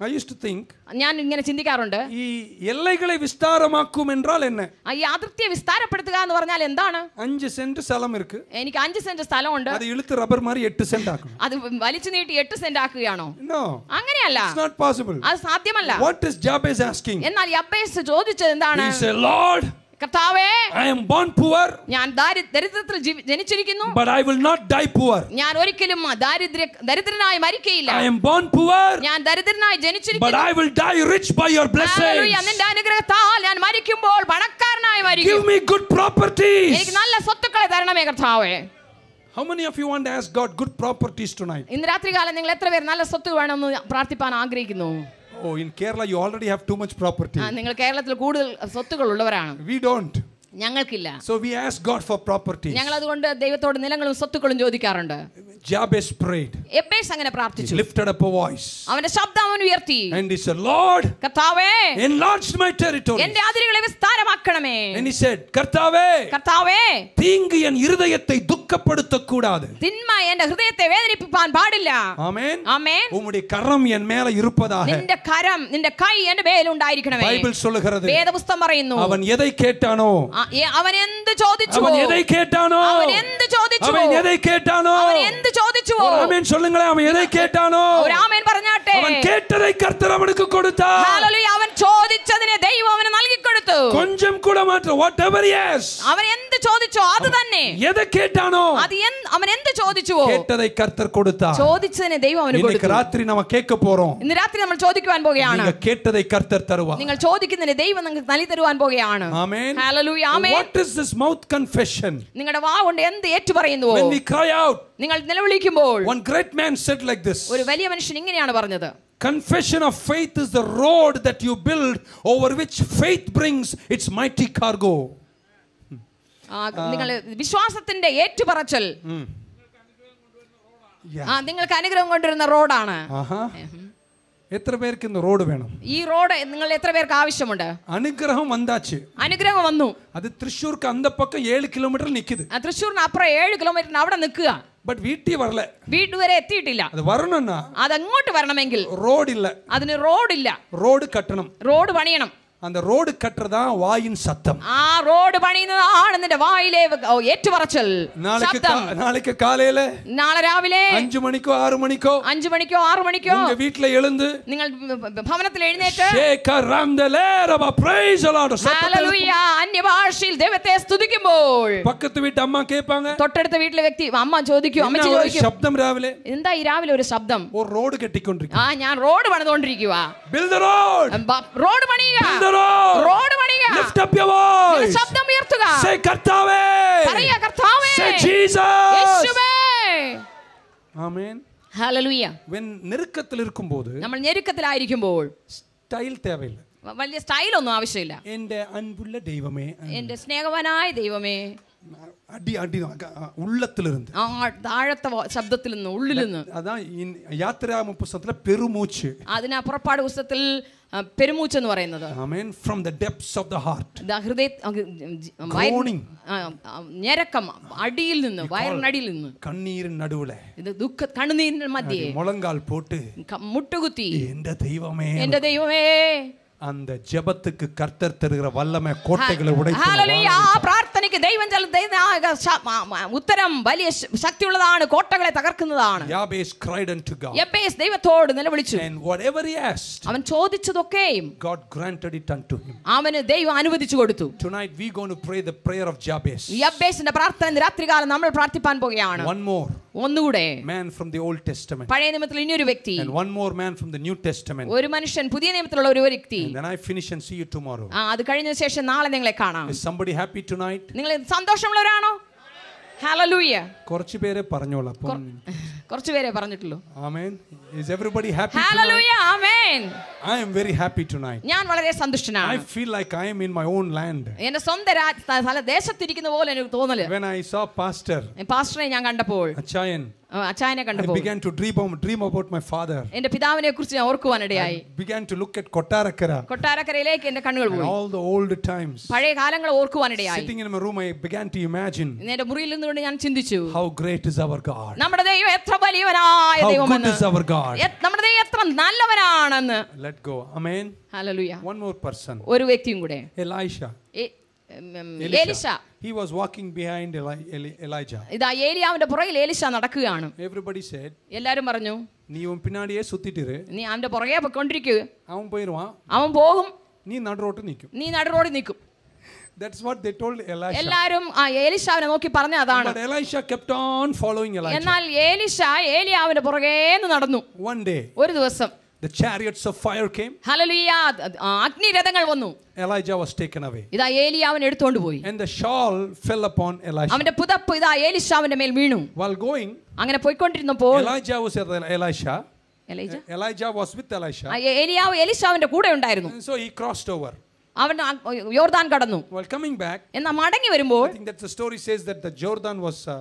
B: I used to think
A: ഞാൻ ഇങ്ങനെ ചിന്തിക്കാറുണ്ട്
B: ഈ എല്ലൈകളെ വിസ്താരമാക്കും என்றால் என்ன
A: ആ, ഈ അതിർത്തിയെ വിസ്താരപ്പെടുത്തുക എന്ന് പറഞ്ഞാൽ എന്താണ്
B: அஞ்சு சென்ட் സ്ഥലം இருக்கு
A: എനിക്ക് അഞ്ച് സെന്റ് സ്ഥലമുണ്ട്
B: அது இழுத்து ரப்பர் மாதிரி எட்டு சென்ட் ஆக்கணும்
A: അത് വലിച്ചു നീട്ടി എട്ട് സെന്റ് ആക്കുകയാണോ
B: no
A: അങ്ങനെയല്ല
B: it's not possible
A: അത് സാധ്യമല്ല
B: what is jabez asking
A: എന്നാൽ യബ്ബേസ് ചോദിച്ചത് എന്താണ്
B: he said lord
A: കർത്താവേ
B: ഐ ആം ബോൺ പുവർ
A: ഞാൻ ദരിദ്രത്തിൽ ജനിച്ചിരിക്കുന്നു.
B: But I will not die poor
A: ഞാൻ ഒരിക്കലും ദാരിദ്ര്യ ദരിദ്രനായി മരിക്കയില്ല.
B: ഐ ആം ബോൺ പുവർ
A: ഞാൻ ദരിദ്രനായി ജനിച്ചിരിക്കുന്നു.
B: But I will die rich by your blessing
A: hallelujah നിന്റെ അനുഗ്രഹത്താൽ ഞാൻ മരിക്കുമ്പോൾ പണക്കാരനായി മരിക്കും.
B: ഗിവ് മീ ഗുഡ് പ്രോപ്പർട്ടീസ്
A: എനിക്ക് നല്ല സ്വത്തുക്കളെ തരണമേ കർത്താവേ.
B: How many of you want to ask God good properties tonight?
A: ഇന്ന് രാത്രി കാലം നിങ്ങൾ എത്ര പേർ നല്ല സ്വത്ത് വേണമെന്ന് പ്രാർത്ഥിക്കാൻ ആഗ്രഹിക്കുന്നു?
B: oh in kerala you already have too much property
A: ആ, നിങ്ങൾ കേരളത്തിൽ കൂടുതൽ സ്വത്തുകൾ ഉള്ളവരാണ്
B: we don't
A: ഞങ്ങൾക്കില്ല
B: so we ask god for properties
A: ഞങ്ങൾ അതുകൊണ്ട് ദൈവത്തോട് നിലങ്ങളും സ്വത്തുക്കളും ചോദിക്കാറുണ്ട്
B: jabez prayed
A: എബേസ് അങ്ങനെ
B: he
A: പ്രാർത്ഥിച്ചു
B: lifted up a voice
A: അവന്റെ ശബ്ദം അവൻ ഉയർത്തി
B: and he said lord
A: കർത്താവേ
B: enlarge my territory
A: എന്റെ അതിരുകളെ വിസ്താരമാക്കണമേ
B: and he said கர்த்தாவே
A: കർത്താവേ
B: தீங்கு என் இருதயத்தை துக்கப்படுத்த கூடாது
A: തിന്മ എന്റെ ഹൃദയത്തെ വേദനിപ്പിക്കാൻ പാടില്ല
B: ஆமென்
A: ആമേൻ
B: உம்முடைய கரம் என் மேல இருப்பதாக
A: നിന്റെ കരം നിന്റെ കൈ എന്റെ മേലുണ്ടായിരിക്കണമേ
B: பைபிள் சொல்லுகிறது
A: വേദപുസ്തകം പറയുന്നു
B: அவன் எதை கேட்டானோ
A: ആ, ഏ- അവൻ എന്ത് ചോദിച്ചു
B: அவன் எதை கேட்டானோ
A: അവൻ എന്ത് ചോദിച്ചു
B: அவன் எதை கேட்டானோ
A: അവൻ എന്ത് ചോദിച്ചു
B: ஒரு ஆமென் சொல்லுங்களேன் அவன் எதை கேட்டானோ
A: ഒരു ആമേൻ പറഞ്ഞാട്ടെ
B: அவன் கேட்டதை கர்த்தர் அவனுக்கு கொடுத்தார்
A: ഹല്ലേലൂയ. അവൻ ചോദിച്ചതിനെ ദൈവം അവന് നൽകിക്കൊടുത്തു
B: கொஞ்சம் கூட மாற்ற வாட் எவர் எஸ்
A: അവൻ എന്ത് ചോദിച്ചോ അത് തന്നെ
B: எதை கேட்டானோ
A: അത് എന്ത് അവൻ എന്ത് ചോദിച്ചുവോ
B: கேட்டதை கர்த்தர் கொடுத்தார்
A: ചോദിച്ചതിനെ ദൈവം അവന്
B: இன்னைக்கு
A: കൊടുത്തു
B: ராத்திரி நம்ம கேட்க போறோம்
A: ഇന്ന് രാത്രി നമ്മൾ ചോദിക്കുവാൻ പോകുകയാണ്
B: நீங்க கேட்டதை கர்த்தர் தருவார்
A: നിങ്ങൾ ചോദിക്കുന്നതിന് ദൈവം നിങ്ങൾക്ക് നൽകി തരുവാൻ പോകുകയാണ്
B: Amen.
A: Hallelujah. Amen.
B: What is this mouth confession?
A: നിങ്ങളുടെ വാ കൊണ്ട് എന്ത് ഏറ്റു പറയുന്നുവോ
B: When we cry out,
A: നിങ്ങൾ നിലവിളിക്കുമ്പോൾ
B: one great man said like this
A: ഒരു വലിയ മനുഷ്യൻ ഇങ്ങനെയാണ് പറഞ്ഞത്
B: Confession of faith is the road that you build over which faith brings its mighty cargo.
A: ആ, നിങ്ങൾ വിശ്വാസത്തിന്റെ ഏറ്റുപറച്ചൽ
B: Yeah.
A: ആ നിങ്ങൾക്ക് അനുഗ്രഹം കൊണ്ടുവരുന്ന റോഡാണ്
B: ആഹാ. എത്ര പേർക്ക് ഇന്ന് റോഡ് വേണം?
A: ഈ റോഡ് നിങ്ങൾ എത്ര പേർക്ക് ആവശ്യമുണ്ട്?
B: അനുഗ്രഹം വന്നാച്ച്
A: അനുഗ്രഹം വന്നു.
B: അത് തൃശ്ശൂർക്ക് അന്തപ്പക്കം ഏഴ് കിലോമീറ്റർ
A: നിൽക്കുന്നത് തൃശ്ശൂരിന് അപ്പുറം ഏഴ് കിലോമീറ്റർ അവിടെ നിൽക്കുക.
B: ബട്ട് വീട്ടിൽ വരല.
A: വീട് വരെ എത്തിയിട്ടില്ല.
B: അത് വരണം
A: അത് അങ്ങോട്ട്
B: വരണമെങ്കിൽ റോഡ്
A: അതിന് അതിനെ
B: റോഡ് കെട്ടണം.
A: റോഡ് പണിയണം.
B: அந்த ரோடு கட்டுறதா வாயின் சத்தம்
A: ആ റോഡ് പണിയുന്നതാണ് നിന്റെ വായിലെ ഓ, ഏറ്റുപറച്ചൽ
B: நாளைக்கு
A: ശബ്ദം
B: கா- நாளைக்கு காலையில
A: നാളെ രാവിലെ
B: அஞ்சு மணிக்கோ ஆறு மணிக்கோ
A: അഞ്ചു മണിക്കോ ആറു മണിക്കോ
B: உங்க வீட்டுல எழுந்து
A: നിങ്ങൾ ഭവനത്തിൽ എഴുന്നേറ്റ്
B: "Shekar Ramdelera, praise the Lord." சத்தத்தை
A: ഹല്ലേലൂയ, അന്യഭാഷയിൽ ദൈവത്തെ സ്തുതിക്കുമ്പോൾ
B: பக்கத்து வீட்டு அம்மா கேட்பாங்க
A: തൊട്ടടുത്ത വീട്ടിലെ വ്യക്തി അമ്മ ചോദിക്കും
B: என்ன
A: അമ്മച്ചി
B: ஒரு
A: ചോദിക്കും
B: சப்தம் ராவிலே
A: എന്താ ഈ രാവിലെ ഒരു ശബ്ദം
B: ஒரு ரோடு கட்டிக்கொண்டிருக்கு
A: ആ ഞാൻ road പണിതുകൊണ്ടിരിക്കുക
B: build the road
A: road പണിയുക റോഡ്. പണിയുക.
B: ലിഫ്റ്റ്
A: അപ്പ്
B: യുവർ
A: ശബ്ദം ഉയർത്തുക.
B: സേ കർത്താവേ.
A: പറയുക കർത്താവേ.
B: Say Jesus.
A: യേശുവേ.
B: ആമേൻ.
A: ഹല്ലേലൂയ.
B: When ഞെരുക്കത്തിൽ ഇരിക്കുമ്പോൾ
A: നമ്മൾ ഞെരുക്കത്തിലായിരിക്കുമ്പോൾ
B: സ്റ്റൈൽ
A: തേവയില്ല. വലിയ സ്റ്റൈൽ ഒന്നും ആവശ്യമില്ല.
B: എന്റെ അൻപുള്ള ദൈവമേ.
A: എന്റെ സ്നേഹവാനായ ദൈവമേ.
B: അടി അടി உள்ளத்திலிருந்து
A: ആ താഴത്തെ വ- ശബ്ദത്തിൽ നിന്ന് ഉള്ളിൽ നിന്ന്
B: அதான் இன்- யாத்திராம புஸ்தகத்துல பெருமூச்சு
A: അതിന് പുറപ്പാട് പുസ്തകത്തിൽ ആ, പെരുമൂച്ചെന്ന് പറയുന്നത്
B: ആമേൻ from the depths of the heart
A: ദാ ഹൃദയ ആ, ജി- വയർ-
B: Groaning.
A: ആ, ആ, ഞരക്കം അടിയിൽ നിന്ന് വയറിനടിയിൽ നിന്ന്
B: കണ്ണീരിൻ നടുവില
A: ഇത് ദുഃഖ കണ്ണുനീരിന്റെ മധ്യേ
B: മുളങ്കാൽ പോട്ട്
A: ക- മുട്ടുകുത്തി
B: എന്റെ ദൈവമേ
A: എന്റെ ദൈവമേ
B: அந்த ஜெபத்துக்கு கர்த்தர் தருகிற வல்லமை கோட்டைகளை உடைத்து
A: ഹല്ലേലൂയ. ആ പ്രാർത്ഥനയ്ക്ക് ദൈവം ചെല- ദൈവം ആ ശ- ആ, ആ, ഉത്തരം വലിയ ശ- ശക്തിയുള്ളതാണ് കോട്ടകളെ തകർക്കുന്നതാണ്
B: Jabez cried unto God.
A: Jabez ദൈവത്തോട് നിലവിളിച്ചു
B: And whatever he asked,
A: അവൻ ചോദിച്ചതൊക്കെയും
B: God granted it unto him.
A: അവന് ദൈവം അനുവദിച്ചു കൊടുത്തു
B: Tonight we're going to pray the prayer of Jabez.
A: യബ്ബേസിന്റെ പ്രാർത്ഥന ഇന്ന് രാത്രികാലം നമ്മൾ പ്രാർത്ഥിപ്പാൻ പോകുകയാണ്
B: One more
A: ഒന്നുകൂടെ
B: man from the Old Testament
A: പഴയ നിയമത്തിൽ ഇനിയൊരു വ്യക്തി
B: and one more man from the New Testament.
A: ഒരു മനുഷ്യൻ പുതിയ നിയമത്തിലുള്ള ഒരു വ്യക്തി
B: And then I finish and see you tomorrow.
A: ആ അത് കഴിഞ്ഞ ശേഷം നാളെ നിങ്ങളെ കാണാം
B: Is somebody happy tonight?
A: നിങ്ങൾ സന്തോഷമുള്ളവരാണോ ഹല്ലേലൂയ
B: കുറച്ച് പേരെ പറഞ്ഞോളൂ അപ്പം
A: കുറച്ചു പേരെ പറഞ്ഞിട്ടുള്ളൂ
B: Amen. Is everybody happy tonight?
A: Hallelujah amen
B: I am very happy tonight.
A: ഞാൻ വളരെ
B: I
A: സന്തുഷ്ടനാണ്
B: feel like I am in my own land.
A: എന്റെ സ്വന്തം രാ- സ്ഥല ദേശത്തിരിക്കുന്ന പോലെ എനിക്ക് തോന്നല്
B: When I saw Pastor
A: പാസ്റ്ററെ ഞാൻ കണ്ടപ്പോൾ
B: Achayan,
A: ആ, അച്ചായനെ
B: I
A: കണ്ടപ്പോൾ
B: began to dream, about- dream about my father.
A: എന്റെ പിതാവിനെ കുറിച്ച് ഞാൻ ഓർക്കുവാനിടയായി
B: Began to look at Kottarakara
A: കൊട്ടാരക്കരയിലേക്ക് എന്റെ കണ്ണുകൾ
B: and
A: പോയി
B: all the old times.
A: പഴയ കാലങ്ങൾ ഓർക്കുവാനിടയായി
B: Sitting in my room, I began to imagine
A: ഇന്ന് എന്റെ മുറിയിൽ നിന്നുകൊണ്ട് ഞാൻ ചിന്തിച്ചു
B: how great is our God.
A: നമ്മുടെ ദൈവം എത്ര വലിയവനായ
B: How good
A: ദൈവമെന്ന്
B: is our God.
A: എ- നമ്മുടെ ദൈവം എത്ര നല്ലവനാണെന്ന്
B: Let go. Amen.
A: Hallelujah
B: One more person.
A: ഒരു വ്യക്തിയും കൂടെ
B: Elisha. Elisha he was walking behind Elijah
A: ഇതാ ഏലിയാവിന്റെ എലിഷ നടക്കുകയാണ്.
B: നീയും പിന്നാടിയെ സുത്തിട്ടിരു.
A: നീ അവന്റെ പുറകെ പോയിക്കൊണ്ടിരിക്കുക
B: അവൻ പോയിരുവാ
A: അവൻ പോകും. നീ നടുറോട്ട് നിൽക്കും.
B: നീ നടുറോട്ട് നിൽക്കും.
A: എല്ലാരും നോക്കി പറഞ്ഞ അതാണ്. എന്നാൽ ഏലിഷ ഏലിയാവിന്റെ നടന്നു. ഒരു ദിവസം.
B: the chariots of fire came.
A: ഹലലുയ്യ അഗ്നിരഥങ്ങൾ വന്നു
B: Elijah was taken away.
A: ഇതാ ഏലിയാവൻ എടുത്തോണ്ട് പോയി
B: And the shawl fell upon Elisha.
A: അവന്റെ പുതപ്പ് ഇതാ ഏലിശാവിന്റെ മേൽ വീണു
B: While going,
A: അങ്ങനെ പോയിക്കൊണ്ടിരുന്നപ്പോൾ
B: Elijah was at Elisha.
A: എലീജ?
B: Elijah was with Elisha.
A: ആ ഏലിയാവ് എലിശാവിന്റെ കൂടെ ഉണ്ടായിരുന്നു
B: And so he crossed over.
A: അവൻ ആ യോർദാൻ കടന്നു
B: While coming back,
A: എന്നാ മടങ്ങി വരുമ്പോൾ
B: I think that the story says that the Jordan was uh,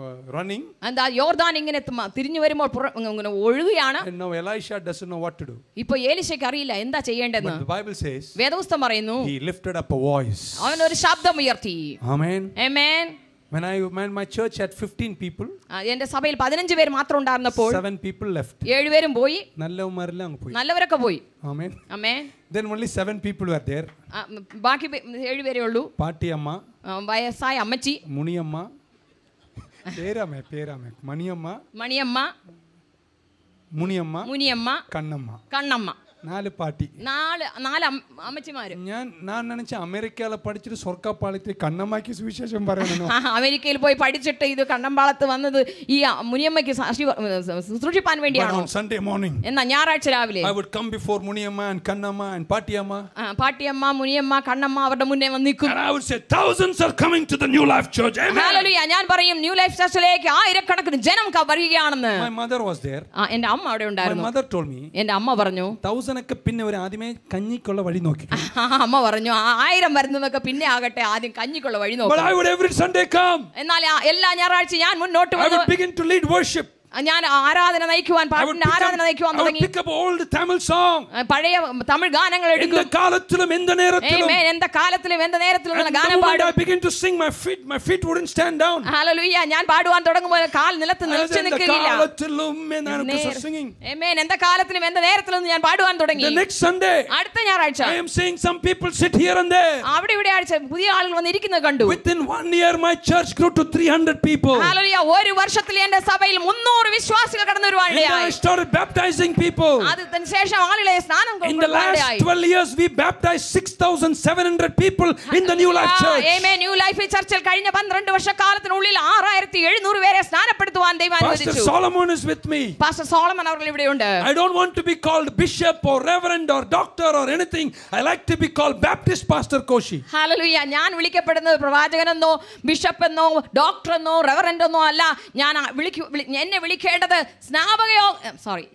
B: uh, running.
A: എന്താ യോർദാൻ ഇങ്ങനെ ത- തിരിഞ്ഞു വരുമ്പോൾ പുറ- ഇങ്ങനെ ഒഴുകുകയാണ്
B: And now Elisha doesn't know what to do.
A: ഇപ്പൊ ഏലിശയ്ക്ക് അറിയില്ല എന്താ ചെയ്യേണ്ടെന്ന്
B: But the Bible says
A: വേദപുസ്തകം പറയുന്നു
B: he lifted up a voice.
A: അവൻ ഒരു ശബ്ദം ഉയർത്തി
B: Amen.
A: Amen.
B: When I when my church had 15 people,
A: ആ, എന്റെ സഭയിൽ പതിനഞ്ച് പേര് മാത്രം ഉണ്ടായിരുന്നപ്പോൾ
B: seven people left.
A: ഏഴുപേരും പോയി
B: നല്ലവന്മാരെല്ലാം അങ്ങ് പോയി
A: നല്ലവരൊക്കെ പോയി
B: Amen.
A: അമ്മേ
B: Then only seven people were there.
A: ആ, ഉം, ബാക്കി പേ- ഏഴുപേരേ ഉള്ളൂ
B: പാട്ടിയമ്മ
A: ആ, വയസ്സായ അമ്മച്ചി
B: മുണിയമ്മ பேராமே பேராமே மணியம்மா
A: மணியம்மா
B: முனியம்மா
A: முனியம்மா
B: கண்ணம்மா.
A: கண்ணம்மா.
B: നാല് പാട്ടി.
A: നാല് നാല് അമ്മച്ചിമാര്.
B: ഞാൻ ഞാൻ നനച്ച അമേരിക്കയിലെ പഠിച്ചിട്ട് സ്വർഗപ്പാളത്തിൽ കണ്ണമ്മാക്കി സുവിശേഷം പറയണോ
A: അമേരിക്കയിൽ പോയി പഠിച്ചിട്ട് ഇത് കണ്ണമ്പാളത്ത് വന്നത് ഈ മുനിയമ്മയ്ക്ക് സാക്ഷി ശുശ്രൂഷിപ്പാൻ വേണ്ടിയാണോ?
B: സൺഡേ മോർണിംഗ്
A: എന്നാ ഞായറാഴ്ച രാവിലെ.
B: I would come before Muniyamma and Kannamma and
A: Pattiyamma. Pattiyamma Muniyamma Kannamma അവരുടെ മുന്നേ
B: വന്നിക്കും I would say thousands are coming to the new life church
A: hallelujah ഞാൻ പറയും ന്യൂ ലൈഫ് ചർച്ചിലേക്ക് ആയിരക്കണക്കിന് ജനം വരികയാണെന്ന്.
B: മൈ മദർ വാസ്
A: ദേർ എന്റെ അമ്മ അവിടെ ഉണ്ടായിരുന്നു.
B: മൈ മദർ ടോൾഡ് മീ
A: എന്റെ അമ്മ പറഞ്ഞു
B: 1000 അച്ഛനൊക്കെ പിന്നെ ഒരു ആദ്യമേ കഞ്ഞിക്കുള്ള വഴി നോക്കി <laughs>
A: അമ്മ പറഞ്ഞു ആയിരം വരുന്നതൊക്കെ പിന്നെ ആകട്ടെ ആദ്യം കഞ്ഞിക്കുള്ള വഴി നോക്കി എന്നാൽ എല്ലാ ഞായറാഴ്ച ഞാൻ മുന്നോട്ട് ഞാൻ ആരാധന നയിക്കുവാൻ
B: I would,
A: പാട്ടിന്റെ
B: pick
A: ആരാധന
B: up,
A: നയിക്കുവാൻ
B: I would
A: തുടങ്ങി
B: pick up all the Tamil song.
A: ആ, പഴയ തമിഴ് ഗാനങ്ങൾ
B: In
A: എടുക്കും
B: the കാലത്തിലും എന്ത നേരത്തിലും
A: Amen. എന്ത കാലത്തിലും എന്ത നേരത്തിലും
B: And
A: ഉള്ള
B: the
A: ഗാനം
B: moment I
A: പാടും
B: begin to sing, my feet, my feet wouldn't stand down.
A: Hallelujah ഞാൻ പാടുവാൻ തുടങ്ങുമ്പോൾ കാൽ നിലത്ത്
B: I was
A: നിലച്ചു
B: in the
A: നിൽക്കുകയില്ല
B: കാലത്തിലും എന്നാണ്
A: നേര-
B: singing.
A: Amen. എന്ത കാലത്തിലും എന്ത നേരത്തിലും ഞാൻ പാടുവാൻ തുടങ്ങി
B: The next Sunday,
A: അടുത്ത ഞായറാഴ്ച
B: I am seeing some people sit here and there.
A: അവിടെ ഇവിടെ ആഴ്ച പുതിയ ആളുകൾ വന്നിരിക്കുന്നത് കണ്ടു
B: Within one year, my church grew to 300 people. And
A: hallelujah ഒരു വർഷത്തിൽ എന്റെ സഭയിൽ മുന്നൂറ് വിശ്വാസികൾ കടന്നു വരുവാനിടയായി. അതിന് ശേഷം ആളുകളെ സ്നാനം
B: In the last 12 years, we baptized 6,700 people in the New Life Church.
A: Amen. New Life ചർച്ചിൽ കഴിഞ്ഞ പന്ത്രണ്ട് വർഷക്കാലത്തിനുള്ളിൽ ആറായിരത്തി എഴുന്നൂറ് പേരെ സ്നാനപ്പെടുത്തുവാൻ ദൈവം
B: Pastor
A: അനുവദിച്ചു
B: Solomon is with me.
A: Pastor Solomon അവർ ഇവിടെയുണ്ട്
B: I don't want to be called bishop or reverend or doctor or anything. I like to be called Baptist Pastor Koshi.
A: ഹാലലുയ്യ ഞാൻ വിളിക്കപ്പെടുന്നത് പ്രവാചകനെന്നോ ബിഷപ്പെന്നോ ഡോക്ടറെന്നോ റെവറന്റെന്നോ അല്ല ഞാൻ ആ വിളിക്കു വിളി- എന്നെ വിളിക്കേണ്ടത് സ്നാപകയോ സോറി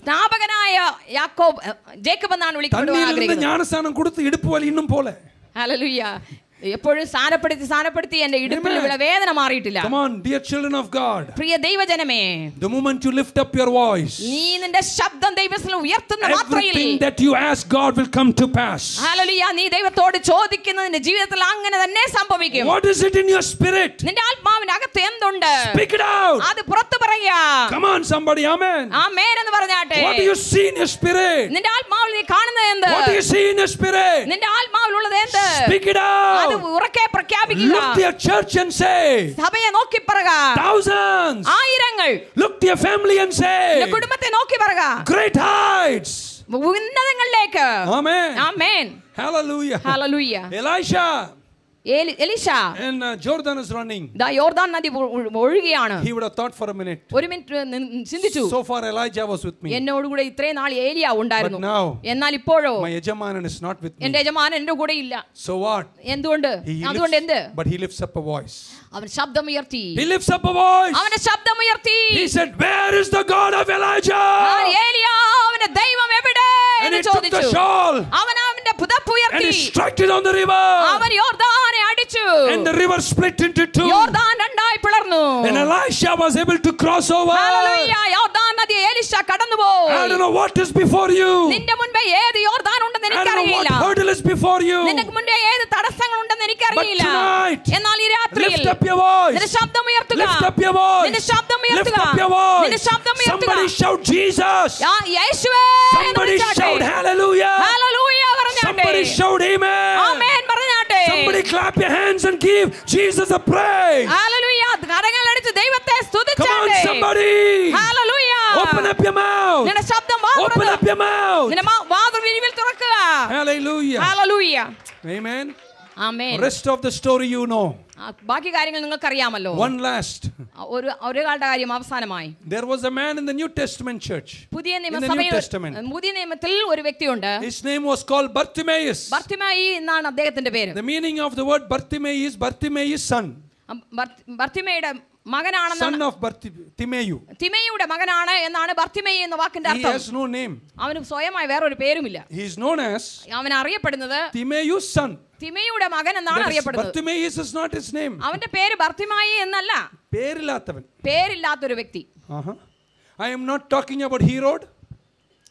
A: സ്നാപകനായ യാക്കോബ് ജേക്കബ് എന്നാണ് വിളിക്കുന്നത്
B: സ്ഥാനം കൊടുത്ത് ഇടുപ്പ് വലിയ ഇന്നും പോലെ
A: ഹലലുയ്യ എപ്പോഴും സ്ഥാനപ്പെടുത്തി സ്ഥാനപ്പെടുത്തി എന്റെ ഇടുപ്പിൽ ഇവിടെ വേദന മാറിയിട്ടില്ല
B: Come on, dear children of God.
A: പ്രിയ ദൈവജനമേ
B: The moment you lift up your voice,
A: നീ നിന്റെ ശബ്ദം ദൈവത്തിൽ ഉയർത്തുന്ന മാത്രയിൽ
B: everything that you ask God will come to pass.
A: Hallelujah നീ ദൈവത്തോട് ചോദിക്കുന്നത് നിന്റെ ജീവിതത്തിൽ അങ്ങനെ തന്നെ സംഭവിക്കും
B: What is it in your spirit?
A: നിന്റെ ആത്മാവിന്റെ അകത്ത് എന്തുണ്ട്
B: Speak it out.
A: അത് പുറത്തു പറയാ
B: Come on, somebody. Amen.
A: amen എന്ന് പറഞ്ഞാട്ടെ
B: What do you see in your spirit?
A: നിന്റെ ആത്മാവിൽ നീ കാണുന്നത് എന്ത്
B: What do you see in your spirit?
A: നിന്റെ ആത്മാവിലുള്ളത് എന്ത്
B: Speak it
A: അത്
B: out.
A: ഉറക്കെ പ്രഖ്യാപിക്കുക
B: Look to your church and say,
A: സഭയെ നോക്കി പറക
B: thousands.
A: ആയിരങ്ങൾ
B: Look to your family and
A: നിന്റെ
B: say,
A: കുടുംബത്തെ നോക്കി പറക
B: great heights.
A: ഉന്നതങ്ങളിലേക്ക്
B: Amen.
A: ആമേൻ
B: Hallelujah.
A: ഹല്ലേലൂയ
B: Elisha
A: ഏലി- എലീശ
B: and uh, Jordan is running.
A: ദാ യോർദാൻ നദി ഒ- ഒ- ഒഴുകുകയാണ്
B: He would have thought for a minute.
A: ഒരു മിനിറ്റ് നി- ചിന്തിച്ചു
B: So far, Elijah was with me.
A: എന്നോടുകൂടെ ഇത്രയും നാൾ ഏലിയ ഉണ്ടായിരുന്നു
B: But now,
A: എന്നാൽ ഇപ്പോഴോ
B: My Yajamanan is not with me.
A: എന്റെ യജമാനൻ എന്റെ കൂടെ ഇല്ല
B: So what?
A: എന്തുകൊണ്ട്
B: He
A: അതുകൊണ്ട്
B: lifts,
A: എന്ത്
B: but he lifts up a voice.
A: അവൻ ശബ്ദമുയർത്തി
B: He lifts up a voice.
A: അവന്റെ ശബ്ദമുയർത്തി
B: He said, Where is the God of
A: ആ
B: Elijah?
A: ഏലിയ അവന്റെ ദൈവം എവിടെ
B: And
A: എന്ന്
B: he took the
A: ചോദിച്ചു
B: shawl
A: അവൻ അവന്റെ പുതപ്പ്
B: and
A: ഉയർത്തി
B: he struck it on the river.
A: അവൻ യോർദാനെ അടിച്ചു
B: And the river split into two.
A: യോർദാൻ രണ്ടായി പിളർന്നു
B: And Elisha was able to cross over.
A: Hallelujah. യോർദാൻ നദി ഏലിശ കടന്നുപോയി
B: I don't know what is before you.
A: നിന്റെ മുൻപേ ഏത് യോർദാൻ ഉണ്ടെന്ന്
B: I don't know what
A: എനിക്കറിയില്ല
B: hurdle is before you.
A: നിന്റെ മുൻപേ ഏത് തടസ്സങ്ങൾ ഉണ്ടെന്ന് എനിക്കറിയില്ല
B: But tonight,
A: എന്നാൽ ഈ രാത്രിയിൽ
B: Lift up your voice.
A: നിന്റെ ശബ്ദം ഉയർത്തുക
B: Lift up your voice.
A: നിന്റെ ശബ്ദം
B: Lift
A: ഉയർത്തുക
B: up your
A: നിന്റെ
B: voice.
A: ശബ്ദം ഉയർത്തുക
B: Somebody shout Jesus.
A: ആ, യേശുവേ എന്ന്
B: Somebody
A: വിളിച്ചാട്ടെ.
B: shout hallelujah.
A: ഹല്ലേലൂയ പറഞ്ഞാട്ടെ
B: Somebody shout amen.
A: ആമേൻ പറഞ്ഞാട്ടെ
B: Somebody clap your hands and give Jesus a praise.
A: Hallelujah കരങ്ങളടിച്ച് ദൈവത്തെ
B: Come on,
A: സ്തുതിച്ചാട്ടെ
B: somebody.
A: Hallelujah
B: Open up your mouth.
A: നിന്റെ ശബ്ദം വാ
B: Open
A: തുറന്ന്
B: up your mouth.
A: നിന്റെ മാ- വാതിൽ വിരിവിൽ തുറക്കുക
B: Hallelujah.
A: Hallelujah
B: Amen.
A: Amen
B: Rest of the story you know.
A: ആ, ബാക്കി കാര്യങ്ങൾ നിങ്ങൾക്കറിയാമല്ലോ
B: One last.
A: ആ, ഒരു ഒരാളുടെ കാര്യം അവസാനമായി
B: There was a man in the New Testament church.
A: പുതിയ
B: In the New
A: നിയമസഭയിൽ
B: Testament.
A: പുതിയ നിയമത്തിൽ ഒരു വ്യക്തിയുണ്ട്
B: His name was called Bartimaeus.
A: ഭർത്തിമായി എന്നാണ് അദ്ദേഹത്തിന്റെ പേര്
B: The meaning of the word Bartimaeus, Bartimaeus son.
A: ഭർത്തിമയുടെ
B: Son
A: മകനാണെന്നാണ്
B: of തിമേയു
A: തിമേയുടെ മകനാണ് എന്നാണ് ബർത്തിമേയ എന്ന വാക്കിന്റെ അർത്ഥം.
B: ഹാസ്
A: അവന് സ്വയമായി വേറൊരു പേരുമില്ല.
B: ഹി ഈസ് നോൺ ആസ്
A: അവൻ അറിയപ്പെടുന്നത്
B: തിമേയു സൺ
A: തിമയുടെ മകൻ എന്നാണ് അറിയപ്പെടുന്നത്. അവന്റെ പേര് ബർത്തിമായി എന്നല്ല.
B: പേരില്ലാത്തവൻ.
A: പേരില്ലാത്തൊരു വ്യക്തി.
B: I am not talking about Herod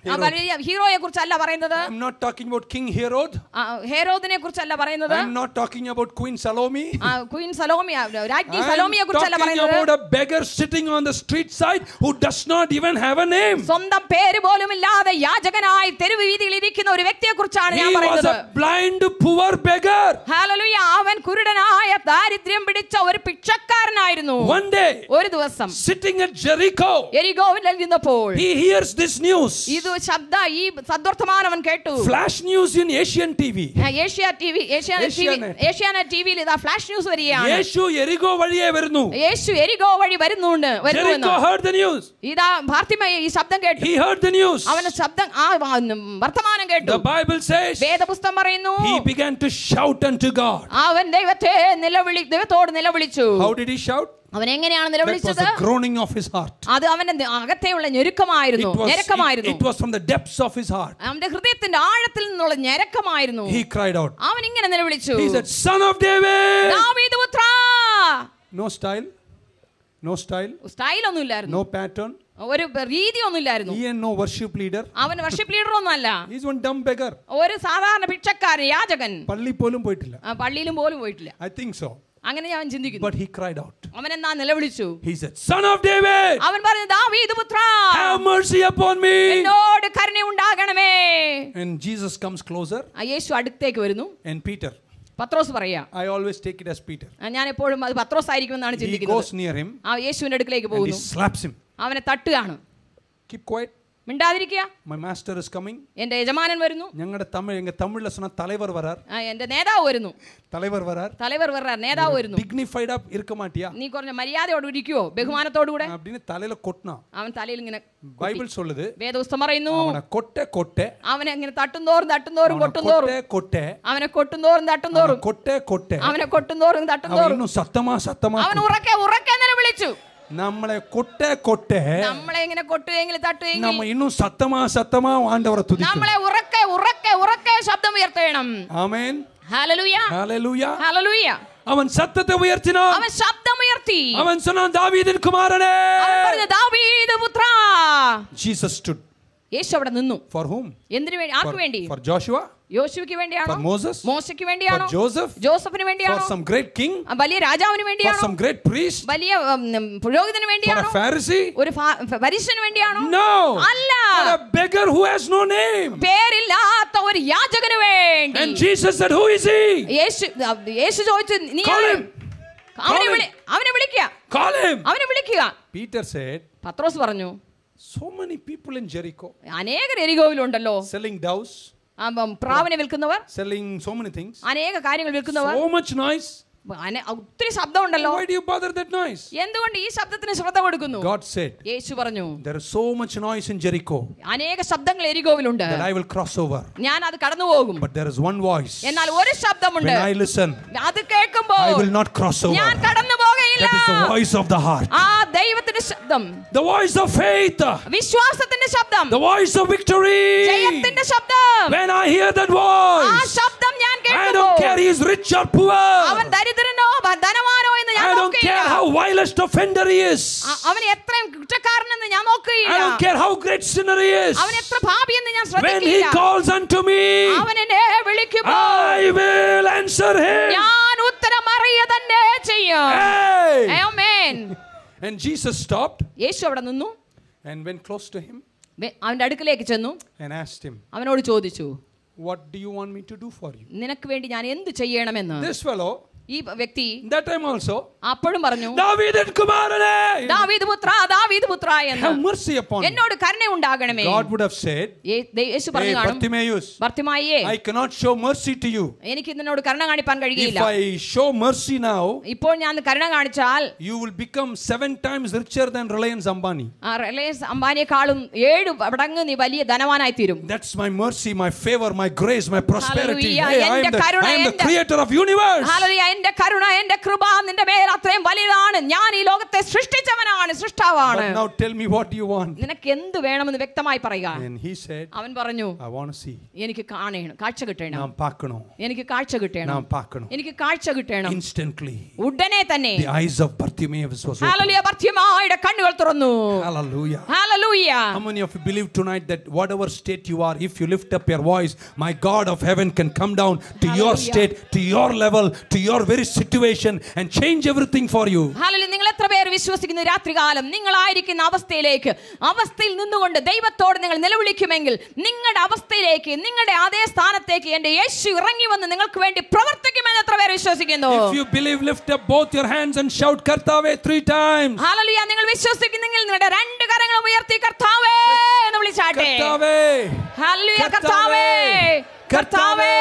A: ഹീറോയെ കുറിച്ചല്ല പറയുന്നത്
B: I am not talking about King Herod.
A: ആ, ഹേരോദിനെ കുറിച്ചല്ല പറയുന്നത്
B: I am not talking about Queen Salome.
A: ആ, ക്വീൻ സലോമിയ രാജ്ഞി
B: I am
A: സലോമിയെ കുറിച്ചല്ല
B: talking
A: പറയുന്നത്
B: about a beggar sitting on the street side who does not even have a name.
A: സ്വന്തം പേര് പോലും ഇല്ലാതെ യാചകനായി തെരുവ് വീതിയിൽ ഇരിക്കുന്ന ഒരു വ്യക്തിയെ കുറിച്ചാണ്
B: He
A: ഞാൻ
B: was
A: പറയുന്നത്
B: a blind, poor beggar.
A: Hallelujah അവൻ കുരുടനായ ദാരിദ്ര്യം പിടിച്ച ഒരു പിച്ചക്കാരനായിരുന്നു
B: One day,
A: ഒരു ദിവസം
B: sitting at Jericho,
A: എരികോവിൽ ഇരുന്നപ്പോൾ
B: he hears this news.
A: ഇത് ശബ്ദ ഈ സദ്വർത്തമാനവൻ കേട്ടു.
B: Flash news in Asian TV Asia
A: TV Asiana ടിവിയിൽ ഇതാ ഫ്ലാഷ് ന്യൂസ് വരികയാണ്.
B: യേശു എരിഗോ വഴിയെ വരുന്നു.
A: യേശു എരിഗോ വഴി വരുന്നുണ്ട്
B: വരുന്നു ഹേർഡ് ദ ന്യൂസ്
A: ഇതാ ഭാർത്തിമയ ഈ ശബ്ദം കേട്ടു.
B: ഹി ഹേർഡ് ദ ന്യൂസ്
A: അവൻ ശബ്ദം ആ വർത്തമാനം കേട്ടു.
B: ദ ബൈബിൾ സേസ്
A: വേദപുസ്തകം പറയുന്നു.
B: He began to shout unto God
A: അവൻ ദൈവത്തെ നിലവിളി ദൈവത്തോട് നിലവിളിച്ചു.
B: ഹൗ ഡിഡ് ഹി ഷൗട്ട്
A: അവൻ എങ്ങനെയാണ് നിലവിളിച്ചത്
B: the groaning of his heart.
A: അത് അവന്റെ നി- അകത്തെയുള്ള ഞെരുക്കമായിരുന്നു ഞെരുക്കമായിരുന്നു
B: it, was from the depths of his heart.
A: അവന്റെ ഹൃദയത്തിന്റെ ആഴത്തിൽ നിന്നുള്ള ഞെരക്കമായിരുന്നു
B: He cried out.
A: അവൻ ഇങ്ങനെ നിലവിളിച്ചു
B: He said, Son of David!
A: ദാവീദ് പുത്രാ
B: No style, no style,
A: സ്റ്റൈലൊന്നും ഇല്ലായിരുന്നു
B: no pattern.
A: ഒരു രീതി ഒന്നും
B: and no worship leader.
A: അവൻ വർഷിപ്പ് ലീഡർ ഒന്നും അല്ല
B: He's one dumb beggar.
A: ഒരു സാധാരണ ഭിക്ഷക്കാരൻ യാചകൻ
B: പള്ളി പോലും പോയിട്ടില്ല.
A: പള്ളിയിലും പോലും പോയിട്ടില്ല
B: ഐ തിങ്ക് സോ
A: അങ്ങനെ ഞാൻ ചിന്തിക്കുന്നു
B: ബട്ട് he ക്രൈഡ് out.
A: അവൻ എന്നാ നിലവിളിച്ചു
B: He said, Son of David,
A: അവൻ പറഞ്ഞു ദാവീദ് പുത്ര
B: have mercy upon me.
A: എന്നോട് കരുണ ഉണ്ടാകണമേ
B: And Jesus comes closer.
A: യേശു അടുത്തേക്ക് വരുന്നു
B: And Peter,
A: പത്രോസ് പറയാ
B: I always take it as Peter
A: ഞാൻ എപ്പോഴും അത് പത്രോസ് ആയിരിക്കും
B: എന്നാണ്
A: ചിന്തിക്കുന്നത്
B: ഹി ഗോസ് നിയർ ഹിം
A: ആ യേശുവിന്റെ അടുക്കലേക്ക്
B: പോകുന്നു ഹി
A: പോകുന്നു
B: ഹിം.
A: അവനെ തട്ടുകയാണ്
B: keep quiet.
A: മിണ്ടാതിരിക്കുക
B: My master is coming.
A: എന്റെ യജമാനൻ വരുന്നു
B: ഞങ്ങളുടെ தமிழ் எங்க தமிழ்ல சொன்னா தலைவர் வரார்
A: ആ, എന്റെ നേതാവ് വരുന്നു
B: தலைவர் வரார்
A: തലവർ വരാർ നേതാവ് വരുന്നു
B: டிக்னிஃபைடா இருக்க மாட்டியா
A: നീ കുറഞ്ഞ മര്യാദയോട് ഇരിക്കുവോ ബഹുമാനത്തോടുകൂടെ
B: அப்படின்னு தலையில கொட்டினான்
A: അവൻ തലയിൽ ഇങ്ങനെ
B: பைபிள் சொல்லுது
A: വേദപുസ്തകം പറയുന്നു
B: அவனை கொட்டை கொட்டை
A: അവനെ ഇങ്ങനെ തട്ടുന്തോറും തട്ടുന്തോറും
B: அவனை
A: കൊട്ടുന്തോറും
B: கொட்டை கொட்டை
A: അവനെ കൊട്ടുന്തോറും തട്ടുന്തോറും
B: அவனை கொட்டை கொட்டை
A: അവനെ കൊട്ടുന്തോറും
B: அவன்
A: തട്ടുന്തോറും
B: இன்னும் சத்தமா சத்தமா
A: അവൻ ഉറക്കെ ഉറക്കെ നില വിളിച്ചു
B: நம்மளை கொட்டை கொட்டை
A: നമ്മളെ ഇങ്ങനെ കൊട്ടുകയെങ്കിൽ തട്ടുകയെങ്കിൽ
B: நம்ம இன்னும் சத்தமா சத்தமா ஆண்டவரை துதிக்கணும்
A: നമ്മളെ ഉറക്കെ ഉറക്കെ ഉറക്കെ ശബ്ദം ഉയർത്തേണം
B: ஆமென்
A: ഹല്ലേലൂയ
B: Hallelujah.
A: ഹല്ലേലൂയ
B: അവൻ സത്തത്തെ ഉയർത്തിനാൻ
A: അവൻ ശബ്ദമുയർത്തി
B: അവൻ சொன்னான் ദാവീദിൻ കുമാരനെ
A: അവൻ പറഞ്ഞു ദാവീദ് പുത്ര
B: Jesus stood
A: യേശു അവിടെ നിന്നു
B: for whom
A: എന്തിനു വേണ്ടി
B: for,
A: ആർക്ക് വേണ്ടി
B: for Joshua
A: യോശുവയ്ക്ക് വേണ്ടിയാണോ
B: for Moses
A: മോശയ്ക്ക് വേണ്ടിയാണോ
B: for Joseph
A: ജോസഫിന്
B: for
A: വേണ്ടിയാണോ
B: some great king
A: ആ, വലിയ രാജാവിന്
B: for
A: വേണ്ടിയാണോ
B: some great priest
A: വലിയ ഉം, ഉം, പുരോഹിതന്
B: for a
A: വേണ്ടിയാണോ
B: Pharisee
A: ഒരു ഫ- പരീശന് വേണ്ടിയാണോ
B: no
A: അല്ല
B: for a beggar who has no name
A: പേരില്ലാത്ത ഒരു യാചകന് വേണ്ടി
B: and Jesus said who is he
A: യേശു യേശു ചോദിച്ചു നീ
B: Call
A: ആര്?
B: him.
A: അവനെ
B: Call him.
A: വിളി അവനെ വിളിക്കുക
B: call him
A: അവനെ വിളിക്കുക
B: Peter said
A: പത്രോസ് പറഞ്ഞു
B: so many people in Jericho
A: അനേകർ എരികോവിലുണ്ടല്ലോ
B: selling doves
A: ആ, ഉം, പ്രാവിനെ വിൽക്കുന്നവർ
B: selling so many things
A: അനേക കാര്യങ്ങൾ വിൽക്കുന്നവർ
B: so much noise
A: അനെ- ഒത്തിരി ശബ്ദം ഉണ്ടല്ലോ
B: why do you bother that noise
A: എന്തുകൊണ്ട് ഈ ശബ്ദത്തിന് ശ്രദ്ധ കൊടുക്കുന്നു
B: God said
A: യേശു പറഞ്ഞു
B: there is so much noise in Jericho
A: അനേക ശബ്ദങ്ങൾ എരികോവിലുണ്ട്
B: that I will cross over
A: ഞാൻ അത് കടന്നു പോകും
B: but there is one voice
A: എന്നാൽ ഒരു ശബ്ദമുണ്ട്
B: when I listen
A: അത് കേൾക്കുമ്പോൾ
B: I will not cross over
A: ഞാൻ കടന്നു പോകയില്ല
B: that is the voice of the heart
A: ആ ദൈവത്തിന്റെ ശബ്ദം
B: the voice of faith
A: വിശ്വാസത്തിന്റെ ശബ്ദം
B: the voice of victory
A: ജയത്തിന്റെ ശബ്ദം
B: when I hear that
A: ആ
B: voice
A: ശബ്ദം ഞാൻ
B: I don't
A: കേൾക്കുമ്പോൾ
B: care he is rich or poor
A: അവൻ ദരിദ്രനോ ഭ- ധനവാനോ എന്ന് ഞാൻ
B: I don't
A: നോക്കുകയില്ല
B: care how vilest offender he is
A: അ- അവൻ എത്രയും കുറ്റക്കാരനെന്ന് ഞാൻ
B: I
A: നോക്കുകയില്ല
B: don't care how great sinner he is
A: അവൻ എത്ര പാപിയെന്ന് ഞാൻ
B: when he
A: ശ്രദ്ധിക്കില്ല
B: calls unto me
A: അവൻ എന്നെ വിളിക്കുമ്പോൾ
B: I will answer him
A: ഞാൻ ഉത്തരം അറിയ തന്നെ ചെയ്യും
B: hey
A: amen. <laughs>
B: and Jesus stopped
A: യേശു അവിടെ നിന്നു
B: and went close to him
A: വെ- അവന്റെ അടുക്കലേക്ക് ചെന്നു
B: and asked him
A: അവനോട് ചോദിച്ചു
B: what do you want me to do for you
A: നിനക്ക് വേണ്ടി ഞാൻ എന്ത് ചെയ്യണമെന്ന്
B: this fellow
A: ഈ വ്യക്തി
B: that time also
A: അപ്പോഴും പറഞ്ഞു
B: ദാവീദിൻ കുമാരനെ
A: ദാവീദ് പുത്ര ദാവീദ് പുത്ര എന്ന്
B: have mercy upon me
A: എന്നോട് കരുണ ഉണ്ടാകണമേ
B: God would have said
A: Yeh- they- Yeshu
B: hey
A: പറഞ്ഞു കാണും
B: Bartimaeus
A: ഭർത്തിമായിയെ
B: I cannot show mercy to you
A: എനിക്ക് നിന്നോട് കരുണ കാണിപ്പാൻ
B: if
A: കഴിയില്ല
B: I show mercy now
A: ഇപ്പോൾ ഞാൻ കരുണ കാണിച്ചാൽ
B: you will become seven times richer than Reliance Ambani
A: ആ റിലയൻസ് അംബാനിയെക്കാളും ഏഴ് മടങ്ങ് നീ വലിയ ധനവാനായി തീരും
B: That's my mercy, my favor, my grace, my prosperity.
A: Hallelujah.
B: Hey, I am
A: എന്റെ
B: the,
A: Karuna,
B: I am the
A: എന്റെ-
B: creator of universe.
A: ഹല്ലേലൂയ എന്റെ കരുണ എന്റെ കൃപ നിന്റെ മേൽ അത്രയും വലുതാണ് ഞാൻ ഈ ലോകത്തെ സൃഷ്ടിച്ചവനാണ് സൃഷ്ടാവാണ്
B: But now tell me what do you want?
A: നിനക്ക് എന്ത് വേണമെന്ന് വ്യക്തമായി പറയുക
B: And he said,
A: അവൻ പറഞ്ഞു
B: I want to see.
A: എനിക്ക് കാണണം കാഴ്ച കിട്ടണം
B: Nam pakano.
A: എനിക്ക് കാഴ്ച കിട്ടണം
B: Nam pakano.
A: എനിക്ക് കാഴ്ച കിട്ടണം
B: Instantly,
A: ഉടനെ തന്നെ
B: the eyes of Bartimaeus was open.
A: ഹാലലിയ ഭർത്യമായുടെ കണ്ണുകൾ തുറന്നു
B: Hallelujah.
A: Hallelujah
B: How many of you believe tonight that whatever state you are, if you lift up your voice, my God of heaven can come down to your
A: Hallelujah.
B: state, to your level, to your very situation and change everything for you?
A: Hallelujah. നിങ്ങൾ എത്ര പേർ വിശ്വസിക്കുന്നു രാത്രികാലം നിങ്ങൾ ആയിരിക്കുന്ന അവസ്ഥയിലേക്ക് അവസ്ഥയിൽ നിന്നുകൊണ്ട് ദൈവത്തോട് നിങ്ങൾ നിലവിളിക്കുമെങ്കിൽ നിങ്ങളുടെ അവസ്ഥയിലേക്ക് നിങ്ങളുടെ അതേ സ്ഥാനത്തേക്ക് എന്റെ യേശു ഇറങ്ങി വന്ന് നിങ്ങൾക്ക് വേണ്ടി പ്രവർത്തിക്കുമെന്ന് എത്ര പേർ വിശ്വസിക്കുന്നു
B: If you believe, lift up both your hands and shout Kartave three times.
A: Hallelujah. നിങ്ങൾ വിശ്വസിക്കുന്നെങ്കിൽ നിങ്ങളുടെ രണ്ട് കരങ്ങളും ഉയർത്തി കർത്താവേ എന്ന് വിളിച്ചാട്ടെ
B: Kartave.
A: Hallelujah
B: കർത്താവേ.
A: കർത്താവേ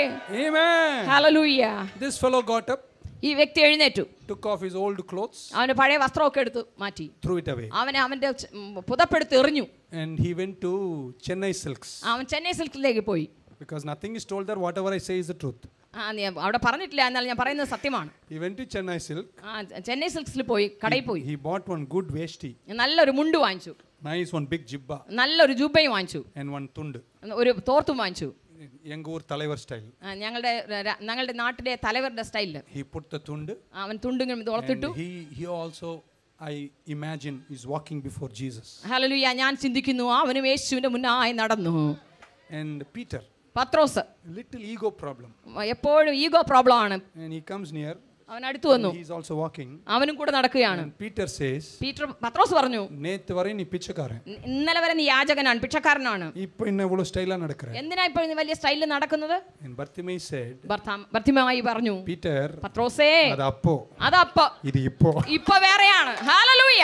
A: കർത്താവേ
B: Amen.
A: Hallelujah
B: This fellow got up,
A: ഈ വ്യക്തി എഴുന്നേറ്റു
B: took off his old clothes,
A: അവന് പഴയ വസ്ത്രമൊക്കെ എടുത്ത് മാറ്റി
B: threw it away.
A: അവനെ അവന്റെ ച- ഉം, പുതപ്പെടുത്ത് എറിഞ്ഞു
B: And he went to Chennai Silks.
A: അവൻ ചെന്നൈ സിൽക്കിലേക്ക് പോയി
B: Because nothing is told there, whatever I say is the truth.
A: ആ നീ അവിടെ പറഞ്ഞിട്ടില്ല എന്നാൽ ഞാൻ പറയുന്നത് സത്യമാണ്
B: He went to Chennai Silk.
A: ആ ചെന്നൈ സിൽക്സിൽ പോയി കടയിൽ പോയി
B: He bought one good vesti,
A: നല്ലൊരു മുണ്ട് വാങ്ങിച്ചു
B: nice one big jibba,
A: നല്ലൊരു ജുബയും വാങ്ങിച്ചു
B: and one tundu.
A: ഒരു തോർത്തും വാങ്ങിച്ചു ഞങ്ങളുടെ ര- ഞങ്ങളുടെ നാട്ടിലെ തലവരുടെ സ്റ്റൈലിൽ
B: He put the tundu.
A: അവൻ തുണ്ടിങ്ങനെ ഇത് വളർത്തിട്ടു
B: And he, he also, I imagine, is walking before Jesus.
A: ഹലലുയ ഞാൻ ചിന്തിക്കുന്നു അവനും യേശുവിന്റെ മുന്നായി നടന്നു
B: And Peter,
A: പത്രോസ്
B: little ego problem.
A: എപ്പോഴും ഈഗോ പ്രോബ്ലം ആണ്
B: And he comes near,
A: അവൻ അടുത്തു വന്നു അവനും കൂടെ നടക്കുകയാണ്.
B: പീറ്റർ സേസ്
A: പീറ്റർ പത്രോസ് പറഞ്ഞു
B: നേത്ത് വരെ നീ
A: പിച്ചക്കാരൻ. ഇന്നലെ വരെ നീ യാചകനാണ് പിച്ചക്കാരനാണ്.
B: ഇപ്പോ ഇന്നെ ഇവളോ സ്റ്റൈലാ നടക്കുന്നത്
A: എന്തിനാ ഇപ്പോ വലിയ സ്റ്റൈലിൽ നടക്കുന്നത്?
B: ബർത്തിമൈ
A: സെഡ് ബർത്തിമായി പറഞ്ഞു
B: പീറ്റർ
A: പത്രോസേ അത്
B: അപ്പോ അത്
A: അപ്പോ ഇത് ഇപ്പോ. ഇപ്പോ വേറെയാണ്. Hallelujah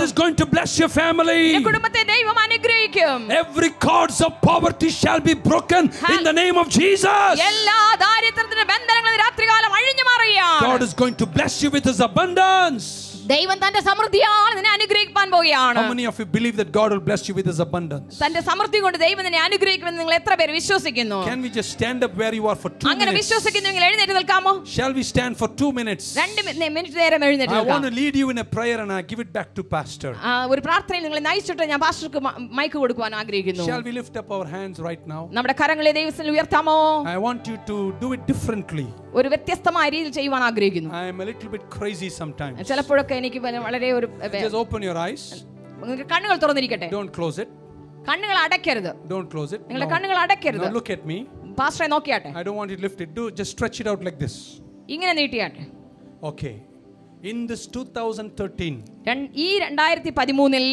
B: God is going to bless your family. Every cords of poverty shall be broken in the name of Jesus. God is going to bless you with His abundance.
A: ദൈവം തന്റെ സമൃദ്ധിയാൽ നിന്നെ അനുഗ്രഹിക്കാൻ പോവുകയാണ്
B: How many of you believe that God will bless you with His abundance?
A: തന്റെ സമൃദ്ധി കൊണ്ട് ദൈവം നിന്നെ അനുഗ്രഹിക്കുമെന്ന് നിങ്ങൾ എത്ര പേര് വിശ്വസിക്കുന്നു
B: Can we just stand up where you are for two
A: അങ്ങനെ
B: minutes?
A: വിശ്വസിക്കുന്നെങ്കിൽ എഴുന്നേറ്റ് നിൽക്കാമോ
B: Shall we stand for two minutes?
A: രണ്ട് മി- മിനിറ്റ് നേരം എഴുന്നേറ്റ്
B: I
A: നിൽക്കാം
B: want to lead you in a prayer and I give it back to Pastor.
A: ആ, ഒരു പ്രാർത്ഥനയിൽ നിങ്ങളെ നയിച്ചിട്ട് ഞാൻ പാസ്റ്റർക്ക് മ- മൈക്ക് കൊടുക്കുവാൻ ആഗ്രഹിക്കുന്നു
B: Shall we lift up our hands right now?
A: നമ്മുടെ കരങ്ങളെ ദൈവത്തിൽ ഉയർത്താമോ
B: I want you to do it differently.
A: ഒരു വ്യത്യസ്തമായ രീതിയിൽ ചെയ്യുവാൻ ആഗ്രഹിക്കുന്നു
B: I am a little bit crazy sometimes.
A: ചിലപ്പോഴൊക്കെ എനിക്ക് വ- വളരെ ഒരു
B: Just open your eyes.
A: നിങ്ങൾക്ക് കണ്ണുകൾ തുറന്നിരിക്കട്ടെ
B: Don't close it.
A: കണ്ണുകൾ അടയ്ക്കരുത്
B: Don't close it.
A: നിങ്ങളുടെ
B: No.
A: കണ്ണുകൾ അടയ്ക്കരുത്
B: Now look at me.
A: പാസ്റ്ററെ നോക്കിയാട്ടെ
B: I don't want you to lift it. Do just stretch it out like this.
A: ഇങ്ങനെ നീട്ടിയാട്ടെ
B: Okay. In this 2013,
A: രൺ- ഈ രണ്ടായിരത്തി പതിമൂന്നിൽ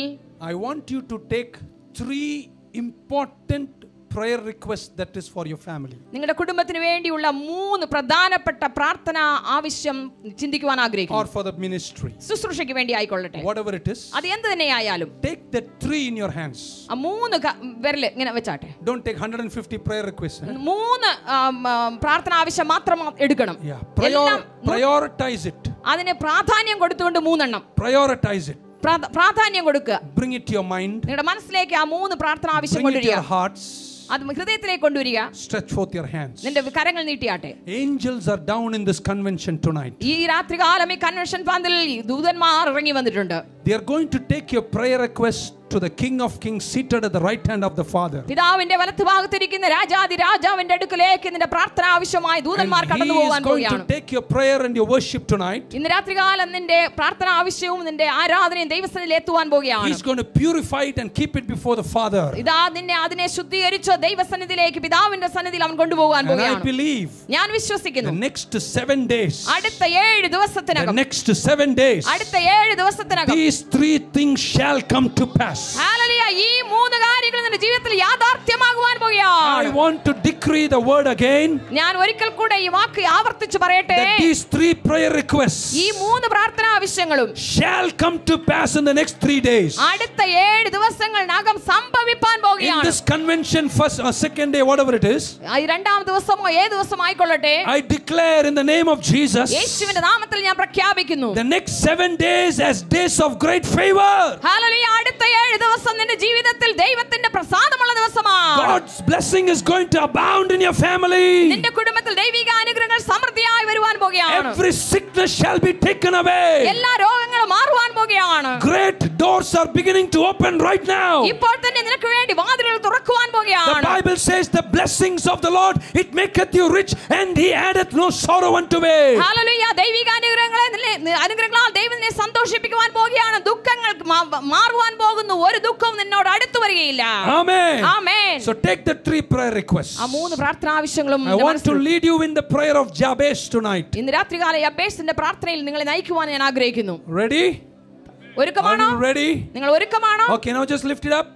B: I want you to take three important prayer requests that is for your family.
A: നിങ്ങളുടെ കുടുംബത്തിന് വേണ്ടിയുള്ള മൂന്ന് പ്രധാനപ്പെട്ട പ്രാർത്ഥന ആവശ്യം ചിന്തിക്കുവാൻ ആഗ്രഹിക്കുന്നു
B: or for the ministry.
A: ശുശ്രൂഷയ്ക്ക് വേണ്ടി ആയിക്കൊള്ളട്ടെ
B: Whatever it is,
A: അത് എന്ത് തന്നെയായാലും
B: take the three in your hands.
A: ആ മൂന്ന് ക- വിരല് ഇങ്ങനെ വെച്ചാട്ടെ
B: Don't take 150 prayer requests. eh?
A: മൂന്ന് ആം, ആം, പ്രാർത്ഥന ആവശ്യം മാത്രം എടുക്കണം
B: Yeah.
A: എല്ലാം
B: Prior- prioritize it.
A: അതിന് പ്രാധാന്യം കൊടുത്തുകൊണ്ട് മൂന്നെണ്ണം
B: Prioritize it.
A: പ്രാ- പ്രാധാന്യം കൊടുക്കുക
B: Bring it to your mind.
A: നിങ്ങളുടെ മനസ്സിലേക്ക് ആ മൂന്ന് പ്രാർത്ഥന ആവശ്യം
B: Bring it to
A: കൊണ്ടുവരിക
B: your hearts.
A: അത് ഹൃദയത്തിലേക്ക് കൊണ്ടുവരിക
B: Stretch forth your hands.
A: നിന്റെ കരങ്ങൾ നീട്ടിയാട്ടെ
B: Angels are down in this convention tonight.
A: ഈ രാത്രികാലം ഈ കൺവെൻഷൻ പാന്തിൽ ഈ ദൂതന്മാർ ഇറങ്ങി വന്നിട്ടുണ്ട്
B: They are going to take your prayer request to the King of Kings seated at the right hand of the Father.
A: പിതാവിന്റെ വലത്ത് ഭാഗത്തിരിക്കുന്ന രാജാതി രാജാവിന്റെ അടുക്കലേക്ക് നിന്റെ പ്രാർത്ഥന ആവശ്യമായി ദൂതന്മാർ
B: And
A: കടന്നു
B: he is
A: പോകാൻ
B: going to
A: പോവുകയാണ്
B: take your prayer and your worship tonight.
A: ഇന്ന് രാത്രികാലം നിന്റെ പ്രാർത്ഥന ആവശ്യവും നിന്റെ ആരാധനയും ദൈവസ്ഥനിൽ എത്തുവാൻ പോവുകയാണ്
B: He's going to purify it and keep it before the Father.
A: ഇതാ നിന്നെ അതിനെ ശുദ്ധീകരിച്ച് ദൈവസന്നിധിയിലേക്ക് പിതാവിന്റെ സന്നിധിയിൽ അവൻ കൊണ്ടുപോകാൻ
B: And I
A: പോവുകയാണ്
B: believe
A: ഞാൻ
B: the
A: വിശ്വസിക്കുന്നു
B: next seven days,
A: അടുത്ത ഏഴ്
B: the
A: ദിവസത്തിനകം
B: next seven days,
A: അടുത്ത ഏഴ് ദിവസത്തിനകം
B: these three things shall come to pass.
A: Hallelujah, ഈ മൂന്ന് കാര്യങ്ങൾ നിന്റെ ജീവിതത്തിൽ യാഥാർത്ഥ്യമാകുവാൻ
B: I
A: പോവുകയാണ്
B: want to decree the word again
A: ഞാൻ ഒരിക്കൽ കൂടെ ഈ വാക്ക് ആവർത്തിച്ച് പറയട്ടെ
B: that these three prayer requests
A: ഈ മൂന്ന് പ്രാർത്ഥന ആവശ്യങ്ങളും
B: shall come to pass in the next three days.
A: അടുത്ത ഏഴ് ദിവസങ്ങളിനകം സംഭവിപ്പാൻ
B: In
A: പോവുകയാണ്
B: this convention, first or second day, whatever it is,
A: ആ, ഈ രണ്ടാം ദിവസമോ ഏത് ദിവസം ആയിക്കൊള്ളട്ടെ
B: I declare in the name of Jesus
A: യേശുവിന്റെ നാമത്തിൽ ഞാൻ പ്രഖ്യാപിക്കുന്നു
B: the next seven days as days of great favor.
A: Hallelujah, അടുത്ത ഏഴ് ദിവസം നിന്റെ ജീവിതത്തിൽ ദൈവത്തിന്റെ പ്രസാദമുള്ള ദിവസമാണ്
B: God's blessing is going to abound in your family.
A: നിന്റെ കുടുംബത്തിൽ ദൈവിക അനുഗ്രഹങ്ങൾ സമൃദ്ധിയായി വരുവാൻ പോകുകയാണ്
B: Every sickness shall be taken away.
A: എല്ലാ രോഗങ്ങളും മാറുവാൻ പോകുകയാണ്
B: Great doors are beginning to open right now.
A: ഇപ്പോൾ തന്നെ നിനക്ക് വേണ്ടി വാതിലുകൾ തുറക്കുവാൻ
B: The
A: പോകുകയാണ്
B: Bible says the blessings of the Lord it maketh you rich and he addeth no sorrow unto it.
A: Hallelujah, ദൈവിക അനുഗ്രഹങ്ങളെ നിന്നെ- അനുഗ്രഹങ്ങളാൽ ദൈവം നിന്നെ സന്തോഷിപ്പിക്കുവാൻ പോകുകയാണ് ദുഃഖങ്ങൾ മാ- മാറുവാൻ പോകുന്നു ഒരു ദുഃഖവും നിന്നോട് അടുത്തു വരികയില്ല
B: Amen.
A: Amen
B: So take the three prayer requests.
A: ആ മൂന്ന് പ്രാർത്ഥന ആവശ്യങ്ങളും
B: I
A: നിന്റെ
B: want to
A: മനസ്സിൽ-
B: lead you in the prayer of Jabez tonight.
A: ഇന്ന് രാത്രികാല അബേസിന്റെ പ്രാർത്ഥനയിൽ നിങ്ങളെ നയിക്കുവാൻ ഞാൻ ആഗ്രഹിക്കുന്നു
B: Ready? Are
A: ഒരുക്കമാണോ
B: you ready?
A: നിങ്ങൾ ഒരുക്കമാണോ
B: Okay, now just lift it up.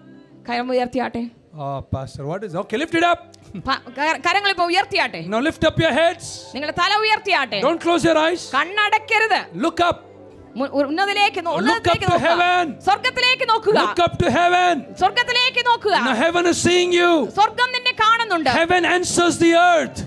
A: കരം ഉയർത്തിയാട്ടെ
B: Oh, Pastor, what is Okay, lift it up.
A: പ- ക- കരങ്ങൾ ഇപ്പൊ ഉയർത്തിയാട്ടെ
B: Now lift up your heads.
A: നിങ്ങളുടെ തല ഉയർത്തിയാട്ടെ
B: Don't close your eyes.
A: കണ്ണടക്കരുത്
B: Look up.
A: മു- ഉന്നതിലേക്ക് നോ-
B: Look
A: ഉന്നതത്തിലേക്ക്
B: up to
A: നോക്കുക.
B: heaven.
A: സ്വർഗത്തിലേക്ക് നോക്കുക
B: Look up to heaven.
A: സ്വർഗത്തിലേക്ക് നോക്കുക
B: Now heaven is seeing you.
A: സ്വർഗം നിന്നെ കാണുന്നുണ്ട്
B: Heaven answers the earth.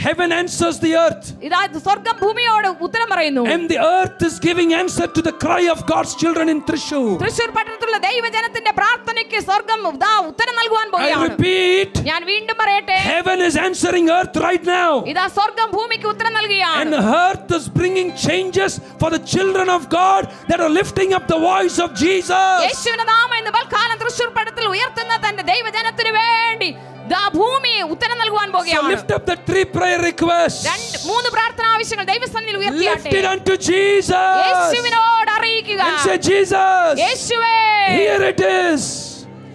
B: Heaven answers the earth.
A: ഇതാ സ്വർഗ്ഗം ഭൂമിയോട് ഉത്തരം പറയുന്നു.
B: And the earth is giving answer to the cry of God's children in Thrissur.
A: Thrissur പട്ടണത്തിലുള്ള ദൈവജനത്തിന്റെ പ്രാർത്ഥനയ്ക്ക് സ്വർഗ്ഗം ഇതാ ഉത്തരം നൽകുവാൻ പോവുകയാണ്.
B: I repeat.
A: ഞാൻ വീണ്ടും പറയട്ടെ.
B: Heaven is answering earth right now.
A: ഇതാ സ്വർഗ്ഗം ഭൂമിക്ക് ഉത്തരം നൽകുകയാണ്.
B: And earth is bringing changes for the children of God that are lifting up the voice of Jesus.
A: യേശുവിന്റെ നാമം ഇന്ന് തൃശൂർ പട്ടണത്തിൽ ഉയർത്തുന്ന തന്റെ ദൈവജനത്തിന് വേണ്ടി ഭൂമി ഉത്തരം നൽകുവാൻ
B: So
A: പോകുകയാണ്
B: lift up the three prayer requests.
A: രണ്ട് മൂന്ന് പ്രാർത്ഥന ആവശ്യങ്ങൾ ദൈവസന്നിധിയിൽ
B: Lift
A: ഉയർത്തിയാട്ടെ
B: it unto Jesus.
A: യേശുവിനോട് അറിയിക്കുക
B: And say, Jesus,
A: യേശുവേ
B: here it is.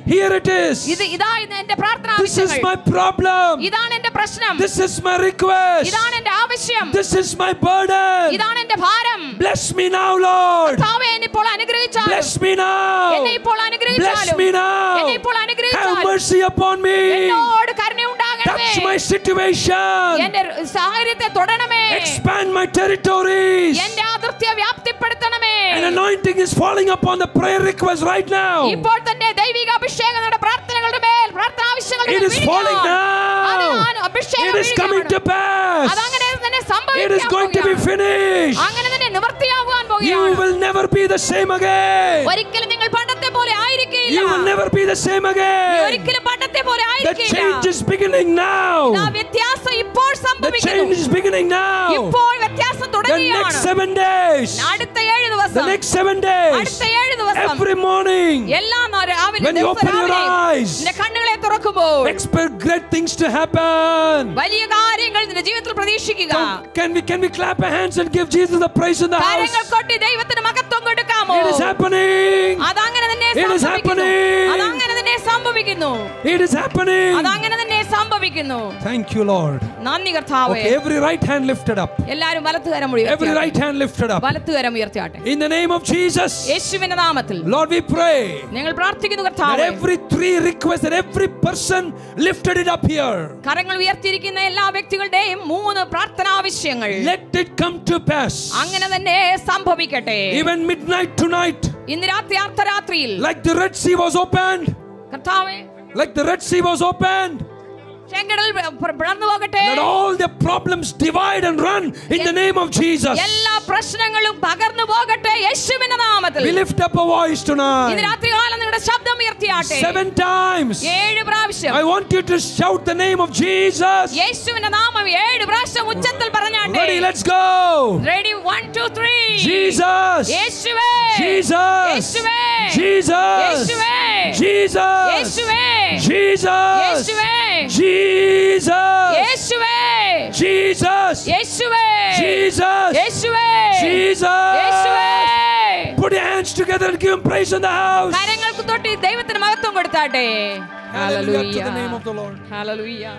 B: Here it is.
A: ഇത് ഇതാ ഇന്ന് എന്റെ പ്രാർത്ഥന
B: This is
A: ആവശ്യങ്ങൾ
B: my problem.
A: ഇതാണ് എന്റെ പ്രശ്നം
B: This is my request.
A: ഇതാണ് എന്റെ ആവശ്യം
B: This is my burden.
A: ഇതാണ് എന്റെ ഭാരം
B: Bless me now, Lord.
A: കർത്താവേ, എന്നെ ഇപ്പോൾ അനുഗ്രഹിച്ചാലും
B: Bless me
A: എന്നെ
B: now.
A: ഇപ്പോൾ
B: Bless
A: അനുഗ്രഹിച്ചാലും
B: me
A: എന്നെ
B: now.
A: ഇപ്പോൾ
B: Have
A: അനുഗ്രഹിച്ചാലും
B: mercy upon me.
A: എന്നോട് കരുണയുണ്ടാകണമേ തൊടണമേ
B: Touch my situation.
A: എന്റെ സാഹചര്യത്തെ തൊടണമേ
B: Expand my territories.
A: എന്റെ അതിർത്തിയെ വ്യാപ്തിപ്പെടുത്തണമേ
B: An anointing is falling upon the prayer request right now.
A: ഇപ്പോൾ തന്നെ ദൈവിക അഭിഷേകം നമ്മുടെ പ്രാർത്ഥനകളുടെ മേൽ പ്രാർത്ഥന ആവശ്യങ്ങളുടെ
B: It
A: മേൽ
B: is
A: വീഴുകയാണ്.
B: falling
A: അത്
B: now.
A: ആ അഭിഷേകം
B: It is coming to
A: വീഴുകയാണ്.
B: pass.
A: അതങ്ങനെ തന്നെ
B: It is
A: സംഭവിക്കാൻ
B: going to be
A: പോകുകയാണ്.
B: finished.
A: അങ്ങനെ തന്നെ നിവൃത്തിയാകുവാൻ
B: You
A: പോകുകയാണ്
B: will never be the same again.
A: ഒരിക്കലും നിങ്ങൾ പണ്ടത്തെ പോലെ ആയിരിക്കില്ല
B: You will never be the same
A: നീ
B: again.
A: ഒരിക്കലും പണ്ടത്തെ പോലെ
B: The change is beginning now. The change is beginning now. The next seven days. The next seven days. Every morning. When you open your eyes. Expect great things to happen. Can we, can we clap our hands and give Jesus the praise in the house? It is happening.
A: അതങ്ങനെ തന്നെ
B: It is
A: സംഭവിക്കുന്നു
B: happening.
A: അതങ്ങനെ തന്നെ സംഭവിക്കുന്നു
B: It is happening.
A: അതങ്ങനെ തന്നെ സംഭവിക്കുന്നു
B: Thank you, Lord.
A: നന്ദി കർത്താവേ
B: Okay, every right hand lifted up.
A: എല്ലാരും വലത്തുകരം
B: Every right hand lifted up.
A: വലത്തുകരം ഉയർത്തിയാട്ടെ
B: In the name of Jesus,
A: യേശുവിന്റെ നാമത്തിൽ
B: Lord, we pray
A: ഞങ്ങൾ പ്രാർത്ഥിക്കുന്നു
B: that
A: കർത്താവേ
B: every three requests that every person lifted it up here.
A: കരങ്ങൾ ഉയർത്തിയിരിക്കുന്ന എല്ലാ വ്യക്തികളുടെയും മൂന്ന് പ്രാർത്ഥനാവശ്യങ്ങൾ
B: Let it come to pass.
A: അങ്ങനെ തന്നെ സംഭവിക്കട്ടെ
B: Even midnight tonight,
A: ഇന്ന് രാത്രി അർദ്ധരാത്രിയിൽ
B: like the Red Sea was opened,
A: കർത്താവേ
B: like the Red Sea was opened,
A: ചെങ്കടൽ പിളർന്നു പോകട്ടെ
B: let all the problems divide and run in the name of Jesus.
A: എല്ലാ പ്രശ്നങ്ങളും പകർന്നു പോകട്ടെ യേശുവിന്റെ നാമത്തിൽ
B: We lift up a voice
A: ഇന്ന്
B: tonight.
A: രാത്രികാലം നിങ്ങളുടെ ശബ്ദം ഉയർത്തിയാട്ടെ
B: Seven times.
A: ഏഴ് പ്രാവശ്യം
B: I want you to shout the name of Jesus.
A: യേശുവിന്റെ നാമം ഏഴ് പ്രാവശ്യം ഉച്ചത്തിൽ പറഞ്ഞാട്ടെ
B: Ready, let's go.
A: Ready one two three
B: Jesus.
A: യേശുവേ
B: Jesus.
A: യേശുവേ
B: Jesus.
A: യേശുവേ
B: Jesus.
A: യേശുവേ
B: Jesus.
A: യേശുവേ
B: Jesus.
A: യേശുവേ
B: Jesus.
A: യേശുവേ
B: Jesus.
A: യേശുവേ
B: Jesus.
A: യേശുവേ
B: Put your hands together and give him praise in the house.
A: കരങ്ങൾക്ക് തൊട്ട് ദൈവത്തിന് മഹത്വം കൊടുത്താട്ടെ
B: Hallelujah to the name of the Lord.
A: Hallelujah.